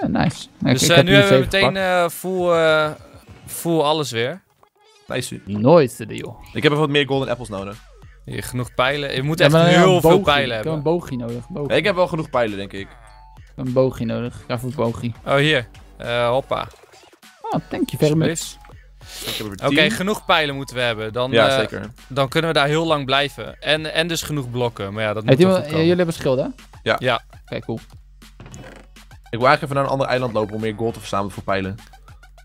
Ja, nice. Dus ik heb nu hebben we meteen eh, full, eh, full alles weer. Nice. Nooit de deal. Ik heb even wat meer golden apples nodig. Hier, genoeg pijlen. Je moet Ja, echt heel veel pijlen Ik heb een hebben. boogje nodig. Nee, ik heb wel genoeg pijlen, denk ik. Ik heb een boogje nodig. Ik ga voor een boogje. Oh, hier. Eh, hoppa. Oh, thank you very much. Oké, genoeg pijlen moeten we hebben. Dan, Ja, eh, zeker. dan kunnen we daar heel lang blijven. En, en dus genoeg blokken. Maar ja, dat Hey, moet wel jullie hebben schilden? Ja. Ja. Oké, cool. Ik wil eigenlijk even naar een ander eiland lopen om meer gold te verzamelen voor pijlen.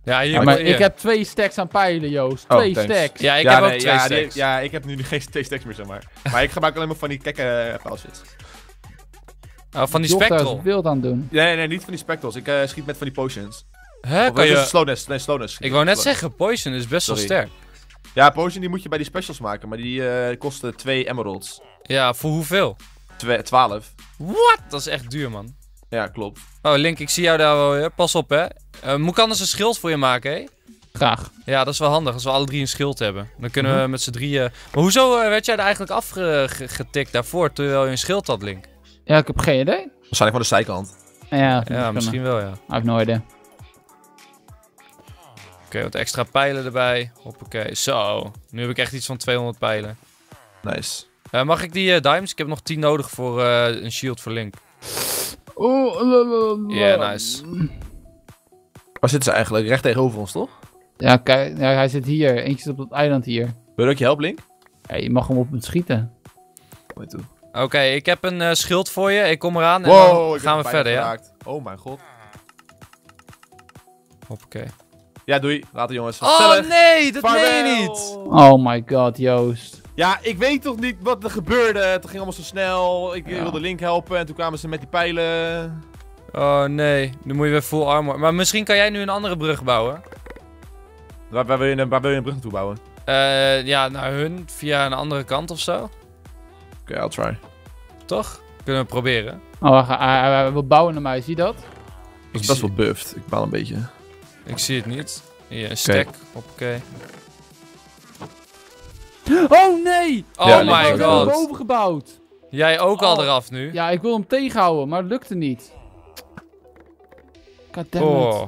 Ja, hier. Ja, maar hier. ik heb twee stacks aan pijlen, Joost. Oh, Twee thanks. stacks. Ja, ik ja, heb ook twee ja, die- ja, ik heb nu geen twee stacks meer, zeg maar. Maar ik gebruik alleen maar van die kekke uh, pijltjes. Oh, van die spectral. wild aan doen. Nee, nee, niet van die spectals. Ik eh, schiet met van die potions. Hè, Of kan het je... slowness? Nee, slowness. Ik wou net zeggen, poison is best wel sterk. Ja, potion die moet je bij die specials maken, maar die eh, kosten 2 emeralds. Ja, voor hoeveel? 12. What? Dat is echt duur, man. Ja, klopt. Oh, Link, ik zie jou daar wel weer. Pas op, hè. Eh, moet ik anders een schild voor je maken, hè? Graag. Ja, dat is wel handig als we alle drie een schild hebben. Dan kunnen Mhm. we met z'n drieën... Maar hoezo eh, werd jij er eigenlijk afgetikt daarvoor, terwijl je een schild had, Link? Ja, ik heb geen idee. Waarschijnlijk van de zijkant. Ja, Ja, misschien wel, ja. Heeft nooit idee. Oké, wat extra pijlen erbij. Hoppakee. Zo, nu heb ik echt iets van 200 pijlen. Nice. Eh, mag ik die eh, diamonds? Ik heb nog 10 nodig voor eh, een shield voor Link. Oeh, Ja, nice. Waar zitten ze eigenlijk? Recht tegenover ons, toch? Ja, kijk, ja, hij zit hier. Eentje zit op dat eiland hier. Wil je dat ik je help, Link? Ja, je mag hem op het schieten. Je toe. Oké, ik heb een eh, schild voor je. Ik kom eraan en Wow, dan ik gaan we verder, bijna ja? geraakt. Oh mijn god. Hoppakee. Ja, doei. Later jongens. Oh nee, dat meen Vaarwel. je niet! Oh my god, Joost. Ja, ik weet toch niet wat er gebeurde. Het ging allemaal zo snel. Ik Ja. wilde Link helpen en toen kwamen ze met die pijlen. Oh nee, nu moet je weer full armor. Maar misschien kan jij nu een andere brug bouwen. Waar, waar, wil, je, een- waar wil je een brug naartoe bouwen? Oké, Eh, ja, naar hun via een andere kant of zo. I'll try. Toch? Kunnen we proberen. Oh, hij wil bouwen naar mij, zie je dat? Ik is best wel buffed. Ik baal een beetje. Ik zie het niet. Hier, een stack. Hoppakee. Oh nee! Oh Ja, Ik my heb hem god. boven gebouwd. Jij ook al Oh. eraf nu? Ja, ik wil hem tegenhouden, maar het lukte niet. God damn it. Oh.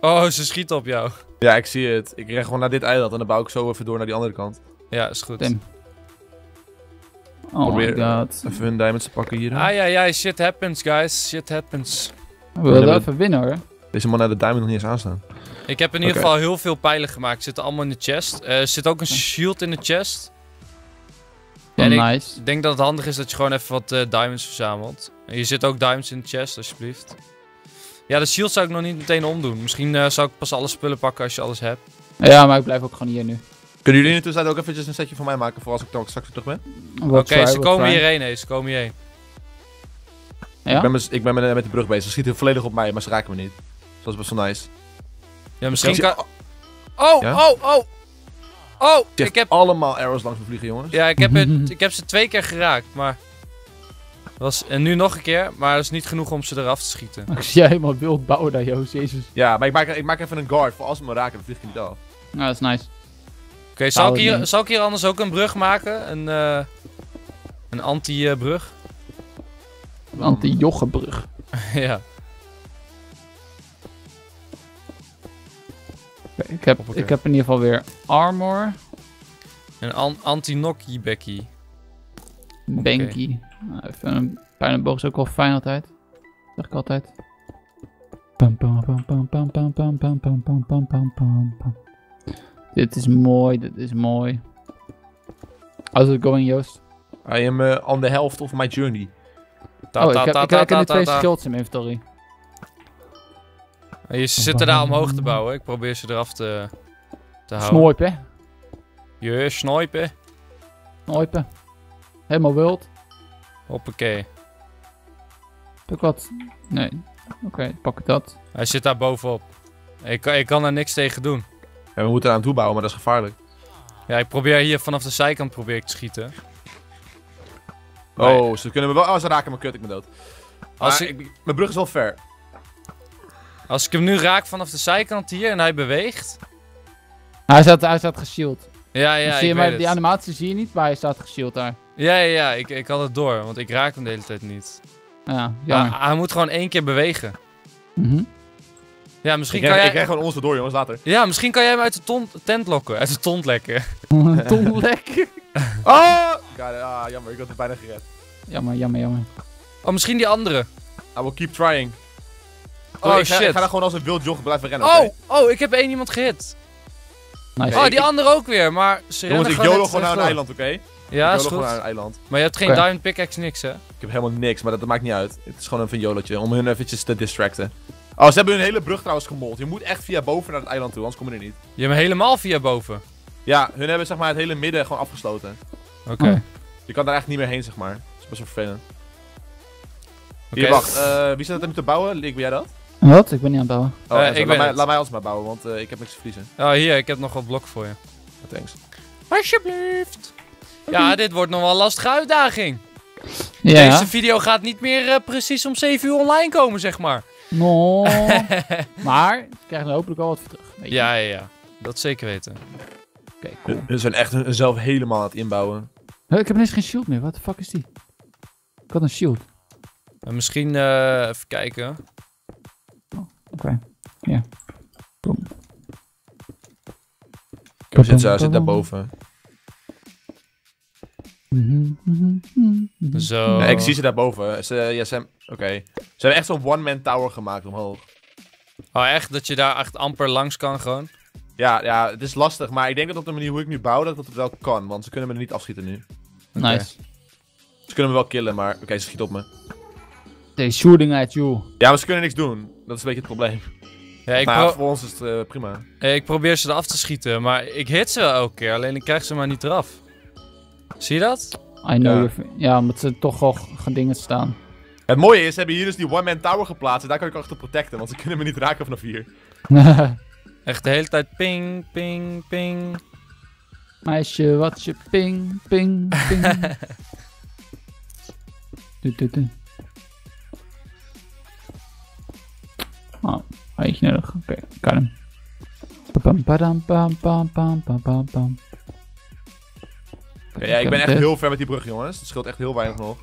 Oh, ze schiet op jou. Ja, ik zie het. Ik ren gewoon naar dit eiland en dan bouw ik zo even door naar die andere kant. Ja, is goed. Damn. Oh Probeer- my god. Even hun diamonds te pakken hier. Ah ja, ja, shit happens, guys. Shit happens. We willen even winnen hoor. Deze man naar de diamond nog niet eens aanstaan. Ik heb in ieder geval heel veel pijlen gemaakt. Zitten allemaal in de chest. Eh, er zit ook een shield in de chest. Ja, En ik- nice. Ik denk dat het handig is dat je gewoon even wat eh, diamonds verzamelt. En je zit ook diamonds in de chest, alsjeblieft. Ja, de shield zou ik nog niet meteen omdoen. Misschien eh, zou ik pas alle spullen pakken als je alles hebt. Ja, maar ik blijf ook gewoon hier nu. Kunnen jullie in de tussentijd ook eventjes een setje van mij maken voor als ik dan straks weer terug ben? Oké, ze komen hierheen. Ze komen hierheen. Ja? Ik ben, met, ik ben met, met de brug bezig. Ze schieten volledig op mij, maar ze raken me niet. Dat is best wel nice. Ja, misschien kan... Oh, Ja? oh, oh! Oh, ik ik heb... allemaal arrows langs me vliegen, jongens. Ja, ik heb, het, <laughs> ik heb ze twee keer geraakt, maar... Was, en nu nog een keer, maar dat is niet genoeg om ze eraf te schieten. <laughs> Ik zie jij helemaal wild bouwen daar, Joost. Jezus. Ja, maar ik maak, ik maak even een guard voor als ze me raken, dan vlieg ik niet af. Nou, dat is nice. Oké, zal, ik hier- zal ik hier anders ook een brug maken? Een, eh een anti-brug? Anti-joggenbrug. <laughs> ja. Ik, heb, ik heb in ieder geval weer armor. En anti-nokkie Becky. Benky. Nou, even een pijlenboog is ook wel fijn altijd. Dat zeg ik altijd. Dit is mooi, dit is mooi. How's it going, Joost? I am on the health of my journey. Ta -ta -ta oh, ik heb, ik, ik heb nu twee schilds in mijn inventory. Je zitten daar omhoog te bouwen. Ik probeer ze eraf te, te houden. Snoipen. Je snoipen. Snoipen. Helemaal wild. Hoppakee. Heb ik wat? Nee. Oké, pak ik dat. Hij zit daar bovenop. Ik, kan- ik kan er niks tegen doen. Ja, we moeten aan toe bouwen, maar dat is gevaarlijk. Ja, ik probeer hier vanaf de zijkant probeer ik te schieten. Maar Oh, ze kunnen me wel... Oh, ze raken me kut, ik ben dood. Als Maar ik- ik- mijn brug is wel ver. Als ik hem nu raak vanaf de zijkant hier en hij beweegt. Hij staat, hij staat geshield. Ja, Ja, ja, zie je, maar die het. animatie zie je niet, maar hij staat geshield daar. Ja, ja, ja. Ik, ik had het door, want ik raak hem de hele tijd niet. Ja, jammer. Ja, hij moet gewoon één keer bewegen. Mhm. Ja, misschien Ik kan jij... ik ren gewoon ons door, jongens, later. Ja, misschien kan jij hem uit de ton- tent lokken. Uit de tont lekken. <laughs> Ton <laughs> lekker. Oh! God, ah, jammer, ik had het bijna gered. Jammer, jammer, jammer. Oh, misschien die andere. I will keep trying. Oh, ik ga, shit. Ik ga daar gewoon als een wild jog blijven rennen, Oh, oh, ik heb één iemand gehit. Nice. Oh, ik- die andere ook weer, maar ze Jongens, ik yolo net gewoon naar een eiland, oké? Ik Ja, is gewoon goed. naar een eiland. Maar je hebt geen diamond pickaxe, niks hè? Ik heb helemaal niks, maar dat, dat maakt niet uit. Het is gewoon even een jolotje, om hun eventjes te distracten. Oh, ze hebben hun hele brug trouwens gemold. Je moet echt via boven naar het eiland toe, anders kom je er niet. Je hebt hem helemaal via boven. Ja, hun hebben zeg maar het hele midden gewoon afgesloten. Oké. Oh. Je kan daar echt niet meer heen, zeg maar. Dat is best wel vervelend. Oké. Wacht. eh, wie staat er nu te bouwen? Link, ben jij dat? Wat? Ik ben niet aan het bouwen. Oh, Eh, Enzo, ik laat, mij, het. laat mij alles maar bouwen, want eh, ik heb niks te verliezen. Oh, hier, ik heb nog wat blok voor je. Thanks. Alsjeblieft. Ja, dit wordt nog wel een lastige uitdaging. Ja. Deze video gaat niet meer eh, precies om 7 uur online komen, zeg maar. No. <laughs> maar, ik krijg er hopelijk wel wat voor terug. Weet je. Ja, ja, ja. Dat zeker weten. Oké, cool. We zijn echt zelf helemaal aan het inbouwen. Huh, ik heb ineens geen shield meer. Wat de fuck is die? Ik had een shield. En misschien eh, even kijken. Oké. Ja. Boom. Hij zit, hij zit daarboven. Mhm, mhm, mhm. Zo. Ik zie ze daarboven. Ze, ja, ze, hebben- Oké. Ze hebben echt zo'n one-man tower gemaakt omhoog. Oh, echt? Dat je daar echt amper langs kan gewoon? Ja, ja, het is lastig, maar ik denk dat op de manier hoe ik nu bouw, dat dat het wel kan. Want ze kunnen me er niet afschieten nu. Nice. Ze kunnen me wel killen, maar oké, ze schieten op me. They shooting at you. Ja, maar ze kunnen niks doen. Dat is een beetje het probleem. Ja, ik, maar voor ons is het eh, prima. eh, ik probeer ze eraf te schieten, maar ik hit ze wel elke keer. Alleen ik krijg ze maar niet eraf. Zie je dat? I know Ja. Ja, omdat ze toch al gaan dingen staan. Het mooie is, ze hebben hier dus die one-man tower geplaatst. En daar kan ik achter protecten, want ze kunnen me niet raken vanaf hier. <laughs> Echt de hele tijd ping, ping, ping. Meisje, wat je ping, ping, ping. Du, du, du. Oh, eentje nodig. Oké, got hem. Pam, padam, pam, pam, pam, pam, pam, pam. Oké, ja, ik ben echt heel ver met die brug, jongens. Het scheelt echt heel weinig nog.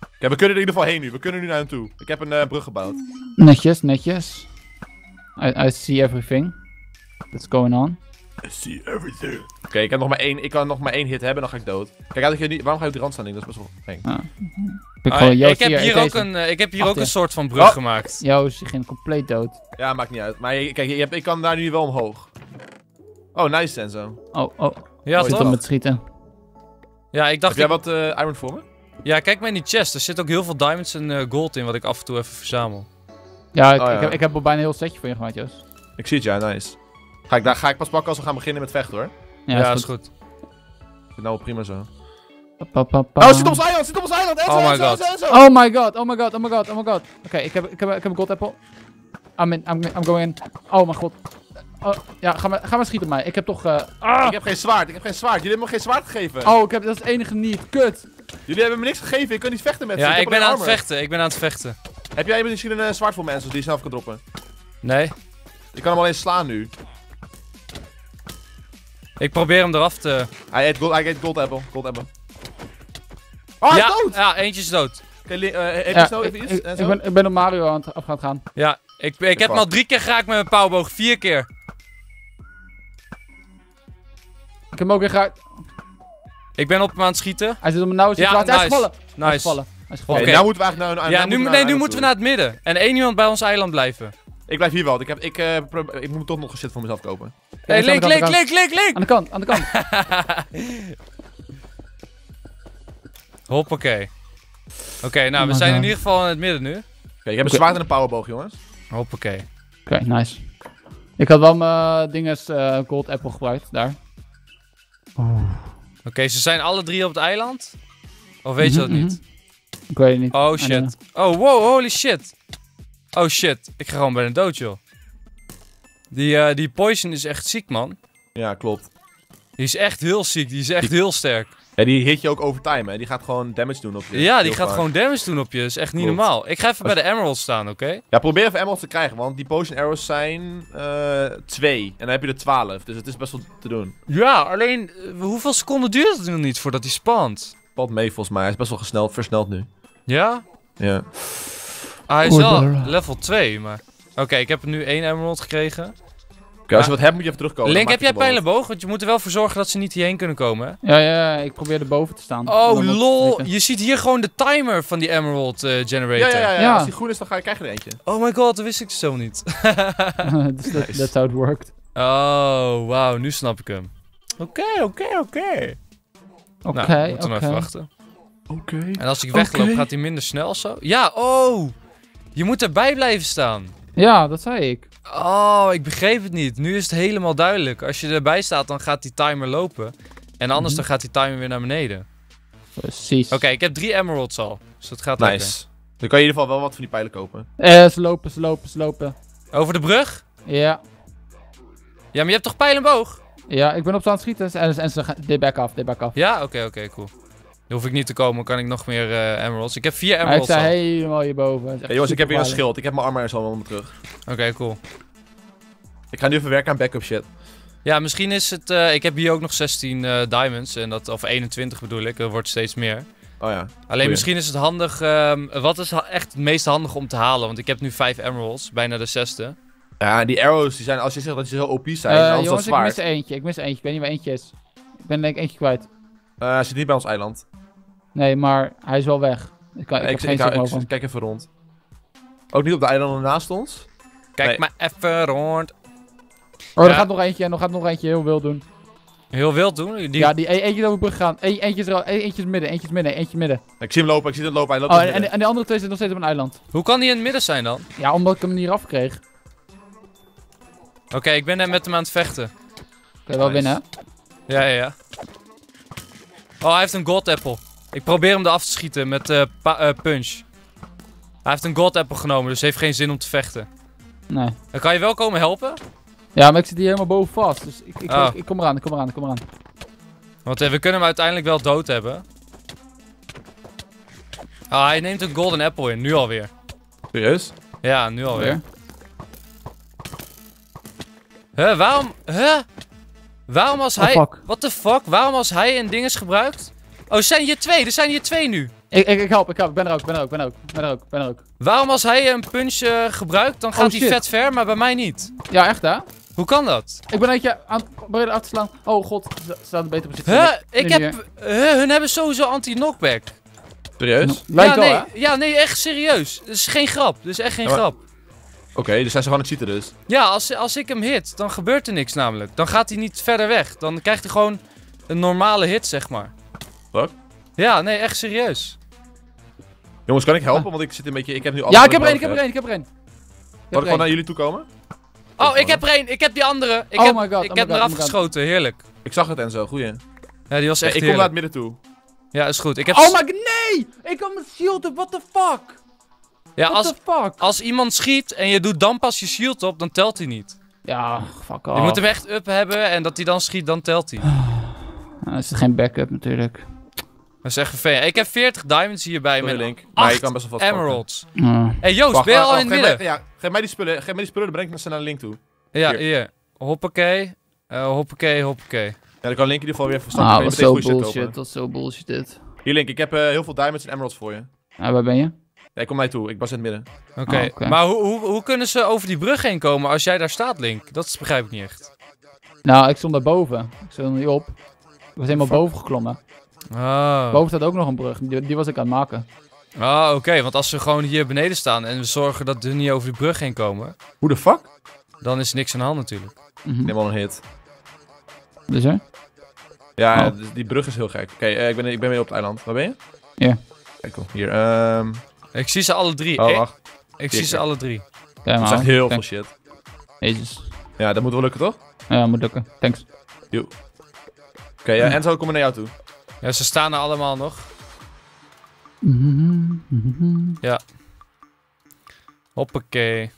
Oké, we kunnen er in ieder geval heen nu. We kunnen nu naar hem toe. Ik heb een eh, brug gebouwd. Netjes, netjes. I, I see everything. That's going on. I see everything. Oké, ik, heb nog maar één- ik kan nog maar één hit hebben, dan ga ik dood. Kijk, uit dat je niet, waarom ga je op die rand staan? Ding? Dat is best wel eng. Ah. Ik, Ah, gewoon, ik heb hier ook een, eh, ik heb hier ook een soort van brug Oh. gemaakt. Joost, je ging compleet dood. Ja, maakt niet uit. Maar kijk, je, hebt- ik kan daar nu wel omhoog. Oh, nice, Senzo. Oh, oh. Ja, zit toch? hem met schieten. Ja, ik Heb dacht... jij ik- wat eh, iron voor me? Ja, kijk maar in die chest. Er zit ook heel veel diamonds en eh, gold in, wat ik af en toe even verzamel. Ja, ik, Oh, ja. Ik, heb, ik heb al bijna een heel setje voor je gemaakt, Joost. Ik zie het, ja, nice. Ga ik, daar ga ik pas pakken als we gaan beginnen met vechten, hoor. Ja, Ja, is goed. Is nou prima zo. Pa, pa, pa. Oh, zit op ons eiland! zit op ons eiland! Enzo, Oh my Enzo, god. Enzo, Enzo. Oh my god, oh my god, oh my god, oh my god. Oké, ik, heb, ik, heb, ik heb een gold apple. I'm in, I'm, I'm going in. Oh mijn god. Oh, ja, ga maar, ga maar schieten op mij. Ik heb toch... eh, ah! Ik heb geen zwaard, ik heb geen zwaard. Jullie hebben me geen zwaard gegeven. Oh, ik heb, dat is het enige niet. Kut. Jullie hebben me niks gegeven, ik kan niet vechten met ze. Ja, ik ben aan het vechten. Ik ben aan het vechten. Heb jij misschien een eh, zwaard voor me, Enzo, die je zelf kan droppen? Nee. Ik kan hem alleen slaan nu. Ik probeer hem eraf te... Hij eet gold, hij eet gold apple. Gold apple. Oh, hij ja, is dood! ja, eentje is dood. Oké, li- eh, je Ja, snel ik, even iets, ik, ben, ik ben op Mario aan het af gaan gaan. Ja, ik, ik heb hem al drie keer geraakt met mijn pauwboog. Vier keer. Ik heb hem ook weer geraakt. Ik ben op hem aan het schieten. Hij zit op mijn nauwe Ja, situatie. Hij is nice. gevallen. Hij is Nice. gevallen. Hij is gevallen. Oké. nou moeten we eigenlijk naar, Ja, nou nu, moeten nee, naar nu een moeten we naar het midden. En één iemand bij ons eiland blijven. Ik blijf hier wel. Ik, heb, ik, eh, ik moet toch nog shit voor mezelf kopen. Hey, link, link, de link, link, link. Aan de kant, aan de kant. <laughs> Hoppakee. Oké, nou, we Oh zijn in ieder geval in het midden nu. Oké, ik heb een zwaard en een powerboog, jongens. Hoppakee. Oké, nice. Ik had wel mijn dinges eh, gold apple gebruikt, daar. Oké, ze zijn alle drie op het eiland? Of weet je dat Mhm, niet? Ik weet het niet. Oh shit. Oh, wow, holy shit. Oh shit. Ik ga gewoon bijna dood, joh. Die, eh, die poison is echt ziek, man. Ja, klopt. Die is echt heel ziek. Die is echt heel sterk. Ja, die hit je ook over time, hè. Die gaat gewoon damage doen op je. Ja, die gaat gewoon damage doen op je. Dat is echt niet Klopt. normaal. Ik ga even bij de emerald staan, oké? Ja, probeer even emeralds te krijgen, want die potion arrows zijn eh twee. En dan heb je er twaalf, dus het is best wel te doen. Ja, alleen eh, hoeveel seconden duurt het nog niet voordat hij spant? Valt mee volgens mij, hij is best wel gesneld, versneld nu. Ja? Ja. Ah, hij is wel level 2, maar... Oké, ik heb nu één emerald gekregen. Oké, als je wat hebt moet je even terugkomen. Link, heb jij ik er pijlenboog? Want je moet er wel voor zorgen dat ze niet hierheen kunnen komen, hè? Ja, ja, ja, ik probeer erboven te staan. Oh, lol. Je ziet hier gewoon de timer van die emerald eh, generator. Ja, ja, ja, ja, Ja. Als die groen is, dan ga je, krijg je er eentje. Oh my god, dat wist ik zo niet. <laughs> <laughs> dus that, Nice. that's how it worked. Oh, wauw, nu snap ik hem. Oké, oké, oké. Oké, Nou, moeten we nog oké. even wachten. Oké. En als ik wegloop, Oké. gaat hij minder snel of zo? Ja, oh! Je moet erbij blijven staan. Ja, dat zei ik. Oh, ik begreep het niet. Nu is het helemaal duidelijk. Als je erbij staat, dan gaat die timer lopen. En anders Mhm. dan gaat die timer weer naar beneden. Precies. Oké, ik heb drie emeralds al. Dus dat gaat lekker. Nice. Dan kan je in ieder geval wel wat van die pijlen kopen. Eh, ze lopen, ze lopen, ze lopen. Over de brug? Ja, Ja, maar je hebt toch pijl en boog? ja, ik ben op ze aan het schieten en, en ze gaan, dit back af, dit back af. Ja, oké, oké, cool. Dan hoef ik niet te komen, kan ik nog meer eh, emeralds. Ik heb vier Hij emeralds staat al. helemaal hierboven. Hey, jongens, ik heb weer een schild. Ik heb mijn armor zo allemaal terug. Oké, cool. Ik ga nu even werken aan backup shit. Ja, misschien is het... eh, ik heb hier ook nog 16 eh, diamonds. En dat, of 21 bedoel ik. Er wordt steeds meer. Oh ja. Alleen Goeie. misschien is het handig... ehm, wat is ha- echt het meest handig om te halen? Want ik heb nu 5 emeralds. Bijna de zesde. Ja, die arrows, die zijn, als je zegt dat ze heel OP zijn, dan is dat jongens, ik zwaar. mis eentje. Ik mis eentje. Ik weet niet waar eentje is. Ik ben denk ik eentje kwijt. Eh, hij zit niet bij ons eiland. Nee, maar hij is wel weg. Ik, kan, ik, ik, heb ik, geen ik, signaal ik- van. kijk even rond. Ook niet op de eilanden naast ons? Kijk Nee. maar even rond. Oh, er gaat nog eentje en er gaat nog eentje heel wild doen. Heel wild doen. Die... Ja, die e- eentje is over de brug gegaan. E eentje, is er, al- e- eentje is midden, eentje is midden, eentje midden. Ik zie hem lopen, ik zie hem lopen. Hij loopt Oh, in en, en, de andere twee zitten nog steeds op een eiland. Hoe kan die in het midden zijn dan? Ja, omdat ik hem niet afkreeg. Oké, ik ben net met hem aan het vechten. Kun je wel Nice. winnen, hè? Ja, ja, ja. Oh, hij heeft een gold apple. Ik probeer hem eraf te schieten met eh, eh, punch. Hij heeft een gold apple genomen, dus heeft geen zin om te vechten. Nee. Dan kan je wel komen helpen? Ja, maar ik zit hier helemaal boven vast. Dus ik, ik, Oh. ik, ik kom eraan, ik kom eraan, ik kom eraan. Want eh, we kunnen hem uiteindelijk wel dood hebben. Ah, hij neemt een golden apple in, nu alweer. Serieus? Ja, nu alweer. Weer. Huh, waarom? Huh? Waarom als Oh, hij... fuck. What the fuck? Waarom als hij een dinges gebruikt? Oh, er zijn hier twee. Er zijn hier twee nu. Ik, ik, ik help, ik help. Ik ben er ook, ik ben er ook, ik ben er ook, ik ben er ook, ben er ook. Waarom als hij een punch eh, gebruikt, dan gaat Oh, hij vet ver, maar bij mij niet? Ja, echt hè? Hoe kan dat? Ik ben eentje aan het proberen af te slaan. Oh god, ze een betere positie. Huh? Ik heb... Huh? Hun hebben sowieso anti-knockback. Serieus? Lijkt ja, wel nee, hè? ja, nee, echt serieus. Dat is geen grap. Dat is echt geen Ja, maar- grap. Oké, dus zijn ze gewoon het cheaten dus. Ja, als, als ik hem hit, dan gebeurt er niks namelijk. Dan gaat hij niet verder weg. Dan krijgt hij gewoon een normale hit, zeg maar. Fuck. Ja, nee, echt serieus. Jongens, kan ik helpen? Want ik zit een beetje... Ik heb nu Ja, ik heb er één, ik heb er één, ik heb er één. Heb ik er gewoon naar jullie toe komen? Oh, ik heb er één. Ik heb die andere. Ik Oh heb, my god, ik oh heb god, eraf oh geschoten. Heerlijk. Ik zag het en zo, goeie. Ja, die was echt ik kom naar het midden toe. Ja, is goed. Ik heb... Oh my god, nee! Ik kan mijn shield op, what the fuck? ja, What als, the fuck? als iemand schiet en je doet dan pas je shield op, dan telt hij niet. Ja, fuck Je off. moet hem echt up hebben en dat hij dan schiet, dan telt hij. Ah, dat is geen backup natuurlijk. Dat is echt vervelend. Ik heb 40 diamonds hierbij met Link. Maar je acht kan best wel vast emeralds. Hey Joost, Wacht, ben je al in het midden? geef mij- ja, geef mij die spullen, geef mij die spullen, dan breng ik me ze naar de link toe. Ja, Hier. hier. Hoppakee. Eh hoppakee, hoppakee. Ja, dan kan Link in ieder geval weer verstand Ah, je wat meteen zo bullshit, dat is zo bullshit dit. Hier Link, ik heb eh, heel veel diamonds en emeralds voor je. Ah, waar ben je? Ja, kom je toe, ik was in het midden. Oké, Ah, oké. maar hoe, hoe, hoe kunnen ze over die brug heen komen als jij daar staat, Link? Dat is- begrijp ik niet echt. Nou, ik stond daar boven. Ik stond er niet op. Ik was helemaal boven geklommen. Oh, Boven staat ook nog een brug. Die, die was ik aan het maken. Ah, oké, want als ze gewoon hier beneden staan en we zorgen dat ze niet over die brug heen komen, Hoe de fuck? dan is niks aan de hand natuurlijk. Mhm. Neem al een hit. Dus hè? Ja, Oh. dus die brug is heel gek. Oké, eh, ik, ben, ik ben weer op het eiland. Waar ben je? Ja. Kijk, kom. Hier, ehm... Ik zie ze alle drie. Oh, ik wacht. ik zie ze alle drie. Kijk Dat is echt heel Oké. veel shit. Jezus. Ja, dat moet wel lukken, toch? Ja, moet lukken. Thanks. Oké, ja, en zo komen we naar jou toe. Ja, ze staan er allemaal nog. Mhm, mhm. Hoppakee.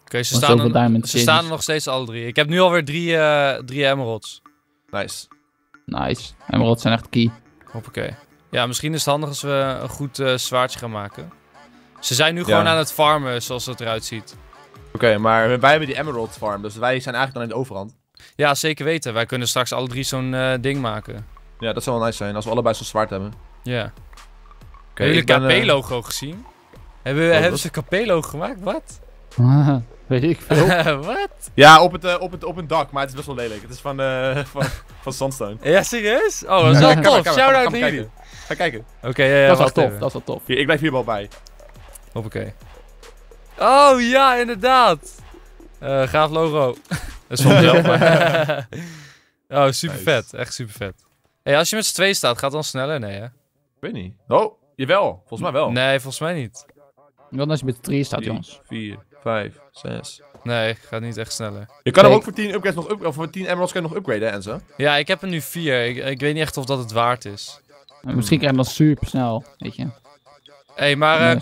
Oké, ze, staan er, ze staan er nog steeds alle drie. Ik heb nu alweer drie, eh, drie emeralds. Nice. Nice. Emeralds zijn echt key. Hoppakee. Ja, misschien is het handig als we een goed eh, zwaardje gaan maken. Ze zijn nu gewoon Ja. aan het farmen, zoals het eruit ziet. Oké, maar wij hebben die emerald farm, dus wij zijn eigenlijk dan in de overhand. Ja, zeker weten. Wij kunnen straks alle drie zo'n eh, ding maken. Ja, dat zou wel nice zijn, als we allebei zo'n zwaard hebben. Ja. Oké, hebben ik ben, jullie eh, KP-logo gezien? Hebben, Wat, hebben wat? ze een KP-logo gemaakt? Wat? <laughs> Weet ik veel. <laughs> Wat? Ja, op, het, eh, op, het, op een dak, maar het is best wel lelijk. Het is van, eh <laughs> van, van Sandstone. Ja, serieus? Oh, dat is wel tof. Shout-out ga naar jullie. kijken. Ga kijken. Oké, ja, ja, dat is wel tof, even. dat is wel tof. Hier, ik blijf hier wel bij. Hoppakee. Oh, ja, inderdaad. Eh gaaf logo. Dat is maar... <laughs> <laughs> oh, super Nice. vet. Echt super vet. Hey, als je met z'n twee staat, gaat het dan sneller? Nee, hè? Ik weet niet. Oh, jawel. Volgens mij wel. Nee, volgens mij niet. Wat als je met drie staat, jongens. 4, 5, 6. Nee, gaat niet echt sneller. Je kan hem Nee. ook voor 10 upgrades nog up of voor 10 emeralds kan je nog upgraden hè, en zo. Ja, ik heb er nu vier. Ik, ik weet niet echt of dat het waard is. En misschien krijg je dan super snel, weet je. Hé, hey, maar... eh,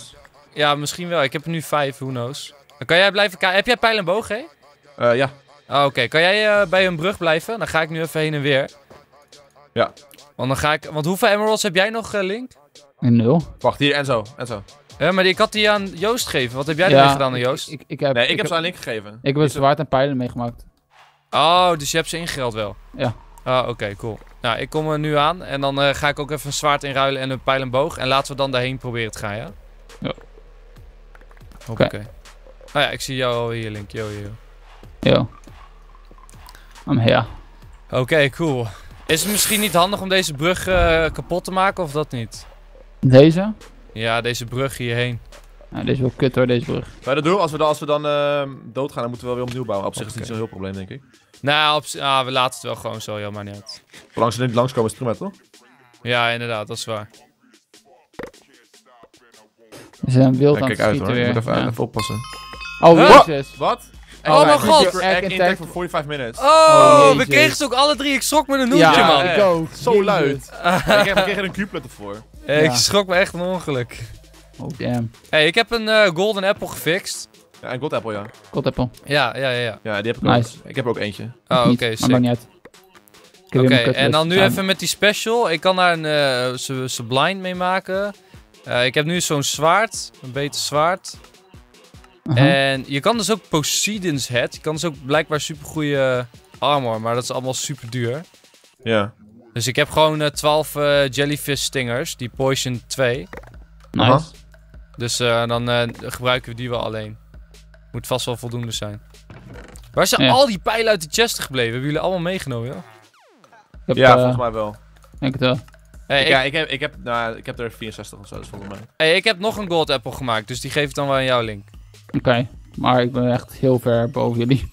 ja, misschien wel. Ik heb er nu vijf, who knows. Dan kan jij blijven kijken. Heb jij pijl en boog, hè? Eh, ja. Ah, Oké, kan jij eh, bij een brug blijven? Dan ga ik nu even heen en weer. Ja. Want dan ga ik... Want hoeveel emeralds heb jij nog, eh, Link? Een nul. Wacht, hier en zo. En zo. Ja, maar ik had die aan Joost gegeven. Wat heb jij Ja, ermee gedaan aan Joost? Ik, ik, heb, Nee, ik, ik heb ze aan Link gegeven. Ik heb zwaard en pijlen meegemaakt. Oh, dus je hebt ze ingereld wel? Ja. Ah, oké, cool. Nou, ik kom er nu aan en dan eh, ga ik ook even een zwaard inruilen en een pijl en boog. En laten we dan daarheen proberen te gaan, ja? Ja. Oké. Oh ja, ik zie jou al hier, Link. Yo, yo. Yo. I'm here. Oké, cool. Is het misschien niet handig om deze brug eh, kapot te maken of dat niet? Deze? Ja, deze brug hierheen. Ja, deze is wel kut hoor, deze brug. Zou je dat doen? Als we dan, als we dan ehm, doodgaan, dan moeten we wel weer opnieuw bouwen. Op zich is het niet zo'n heel probleem, denk ik. Nou, op, ah, we laten het wel gewoon zo, ja, maar niet uit. Zolang ze er niet langskomen is het prima, toch? Ja, inderdaad, dat is waar. Ze zijn wild Ja, aan kijk het uit hoor, schieten ik weer. moet even, Ja. even oppassen. Oh, Huh? jezus. Wat? Oh mijn god! Egg intact. voor 45 minutes. Oh, Oh, we kregen ze ook alle drie. Ik schrok me een noeltje, Ja, man. ik ook. Zo Jezus. luid. <laughs> ik kreeg er een Q-plet ervoor. Ik schrok me echt een ongeluk. Oh, damn. hey, ik heb een eh, golden apple gefixt. Ja, en God Apple, ja. God apple. Ja, ja, ja. ja. Ja, die heb ik Nice. ook. Ik heb er ook eentje. Oh, oké, sick. maakt niet uit. Oké, en dan nu even met die special. Ik kan daar een eh, su- sublime mee maken. Eh, ik heb nu zo'n zwaard, een beter zwaard. En je kan dus ook Poseidon's Head. Je kan dus ook blijkbaar super goede armor, maar dat is allemaal super duur. Ja. Dus ik heb gewoon eh 12 eh, jellyfish stingers, die Poison 2. Nice. Dus eh, dan eh, gebruiken we die wel alleen. Moet vast wel voldoende zijn. Waar zijn Ja. al die pijlen uit de chest gebleven? Hebben jullie allemaal meegenomen, joh? Ik heb, Ja, eh, volgens mij wel. denk het wel. Hey, Ik, ik, ja, ik heb, ik, heb, nou, ik heb er 64 of zo, dus volgens mij. hey, ik heb nog een gold apple gemaakt, dus die geef ik dan wel aan jou, Link. Oké. Maar ik ben echt heel ver boven jullie.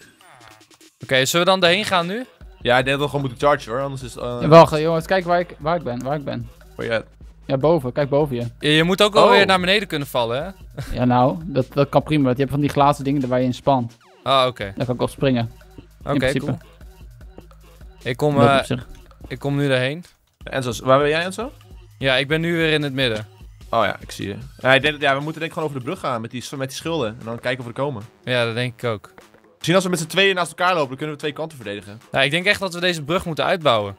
Oké, zullen we dan daarheen gaan nu? Ja, ik denk dat we gewoon moeten chargen hoor, anders is het... eh, Ja, wacht, jongens. Kijk waar ik, waar ik ben. Waar ik ben. waar je at? Ja, boven. Kijk boven je. Je, je moet ook wel Oh. weer naar beneden kunnen vallen, hè? Ja, nou. Dat, dat kan prima. Je hebt van die glazen dingen waar je in spant. Ah, oké. Daar kan ik op springen. Oké, cool. Ik kom, eh, ik kom nu daarheen. Enzo, waar ben jij Enzo? Ja, ik ben nu weer in het midden. Oh ja, ik zie je. Ja, ik denk, dat- ja, we moeten denk ik gewoon over de brug gaan met die, met die schilden. En dan kijken of we er komen. Ja, dat denk ik ook. Misschien als we met z'n tweeën naast elkaar lopen, dan kunnen we twee kanten verdedigen. Ja, ik denk echt dat we deze brug moeten uitbouwen.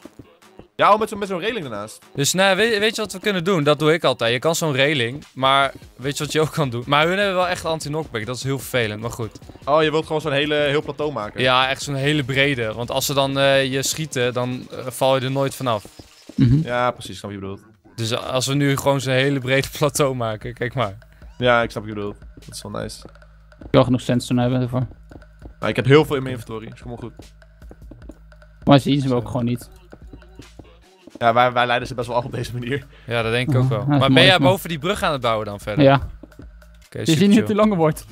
Ja, oh, met zo'n met zo'n reling ernaast. Dus nou, weet, weet je wat we kunnen doen? Dat doe ik altijd. Je kan zo'n reling, maar weet je wat je ook kan doen? Maar hun hebben wel echt anti-knockback, dat is heel vervelend, maar goed. Oh, je wilt gewoon zo'n hele, heel plateau maken. Ja, echt zo'n hele brede. Want als ze dan eh, je schieten, dan eh, val je er nooit vanaf. Mhm. Ja, precies, snap wat je bedoelt. Dus als we nu gewoon zo'n hele brede plateau maken, kijk maar. Ja, ik snap wat je bedoelt. Dat is wel nice. Ik wil genoeg sandstone hebben ervoor. Nou, ik heb heel veel in mijn inventory, is helemaal goed. Maar ze zien ze me ook gewoon niet. Ja, wij, wij leiden ze best wel af op deze manier. Ja, dat denk ik ook wel. Maar ben mooi, jij boven die brug aan het bouwen dan verder? Ja. Oké, Je ziet niet het langer wordt.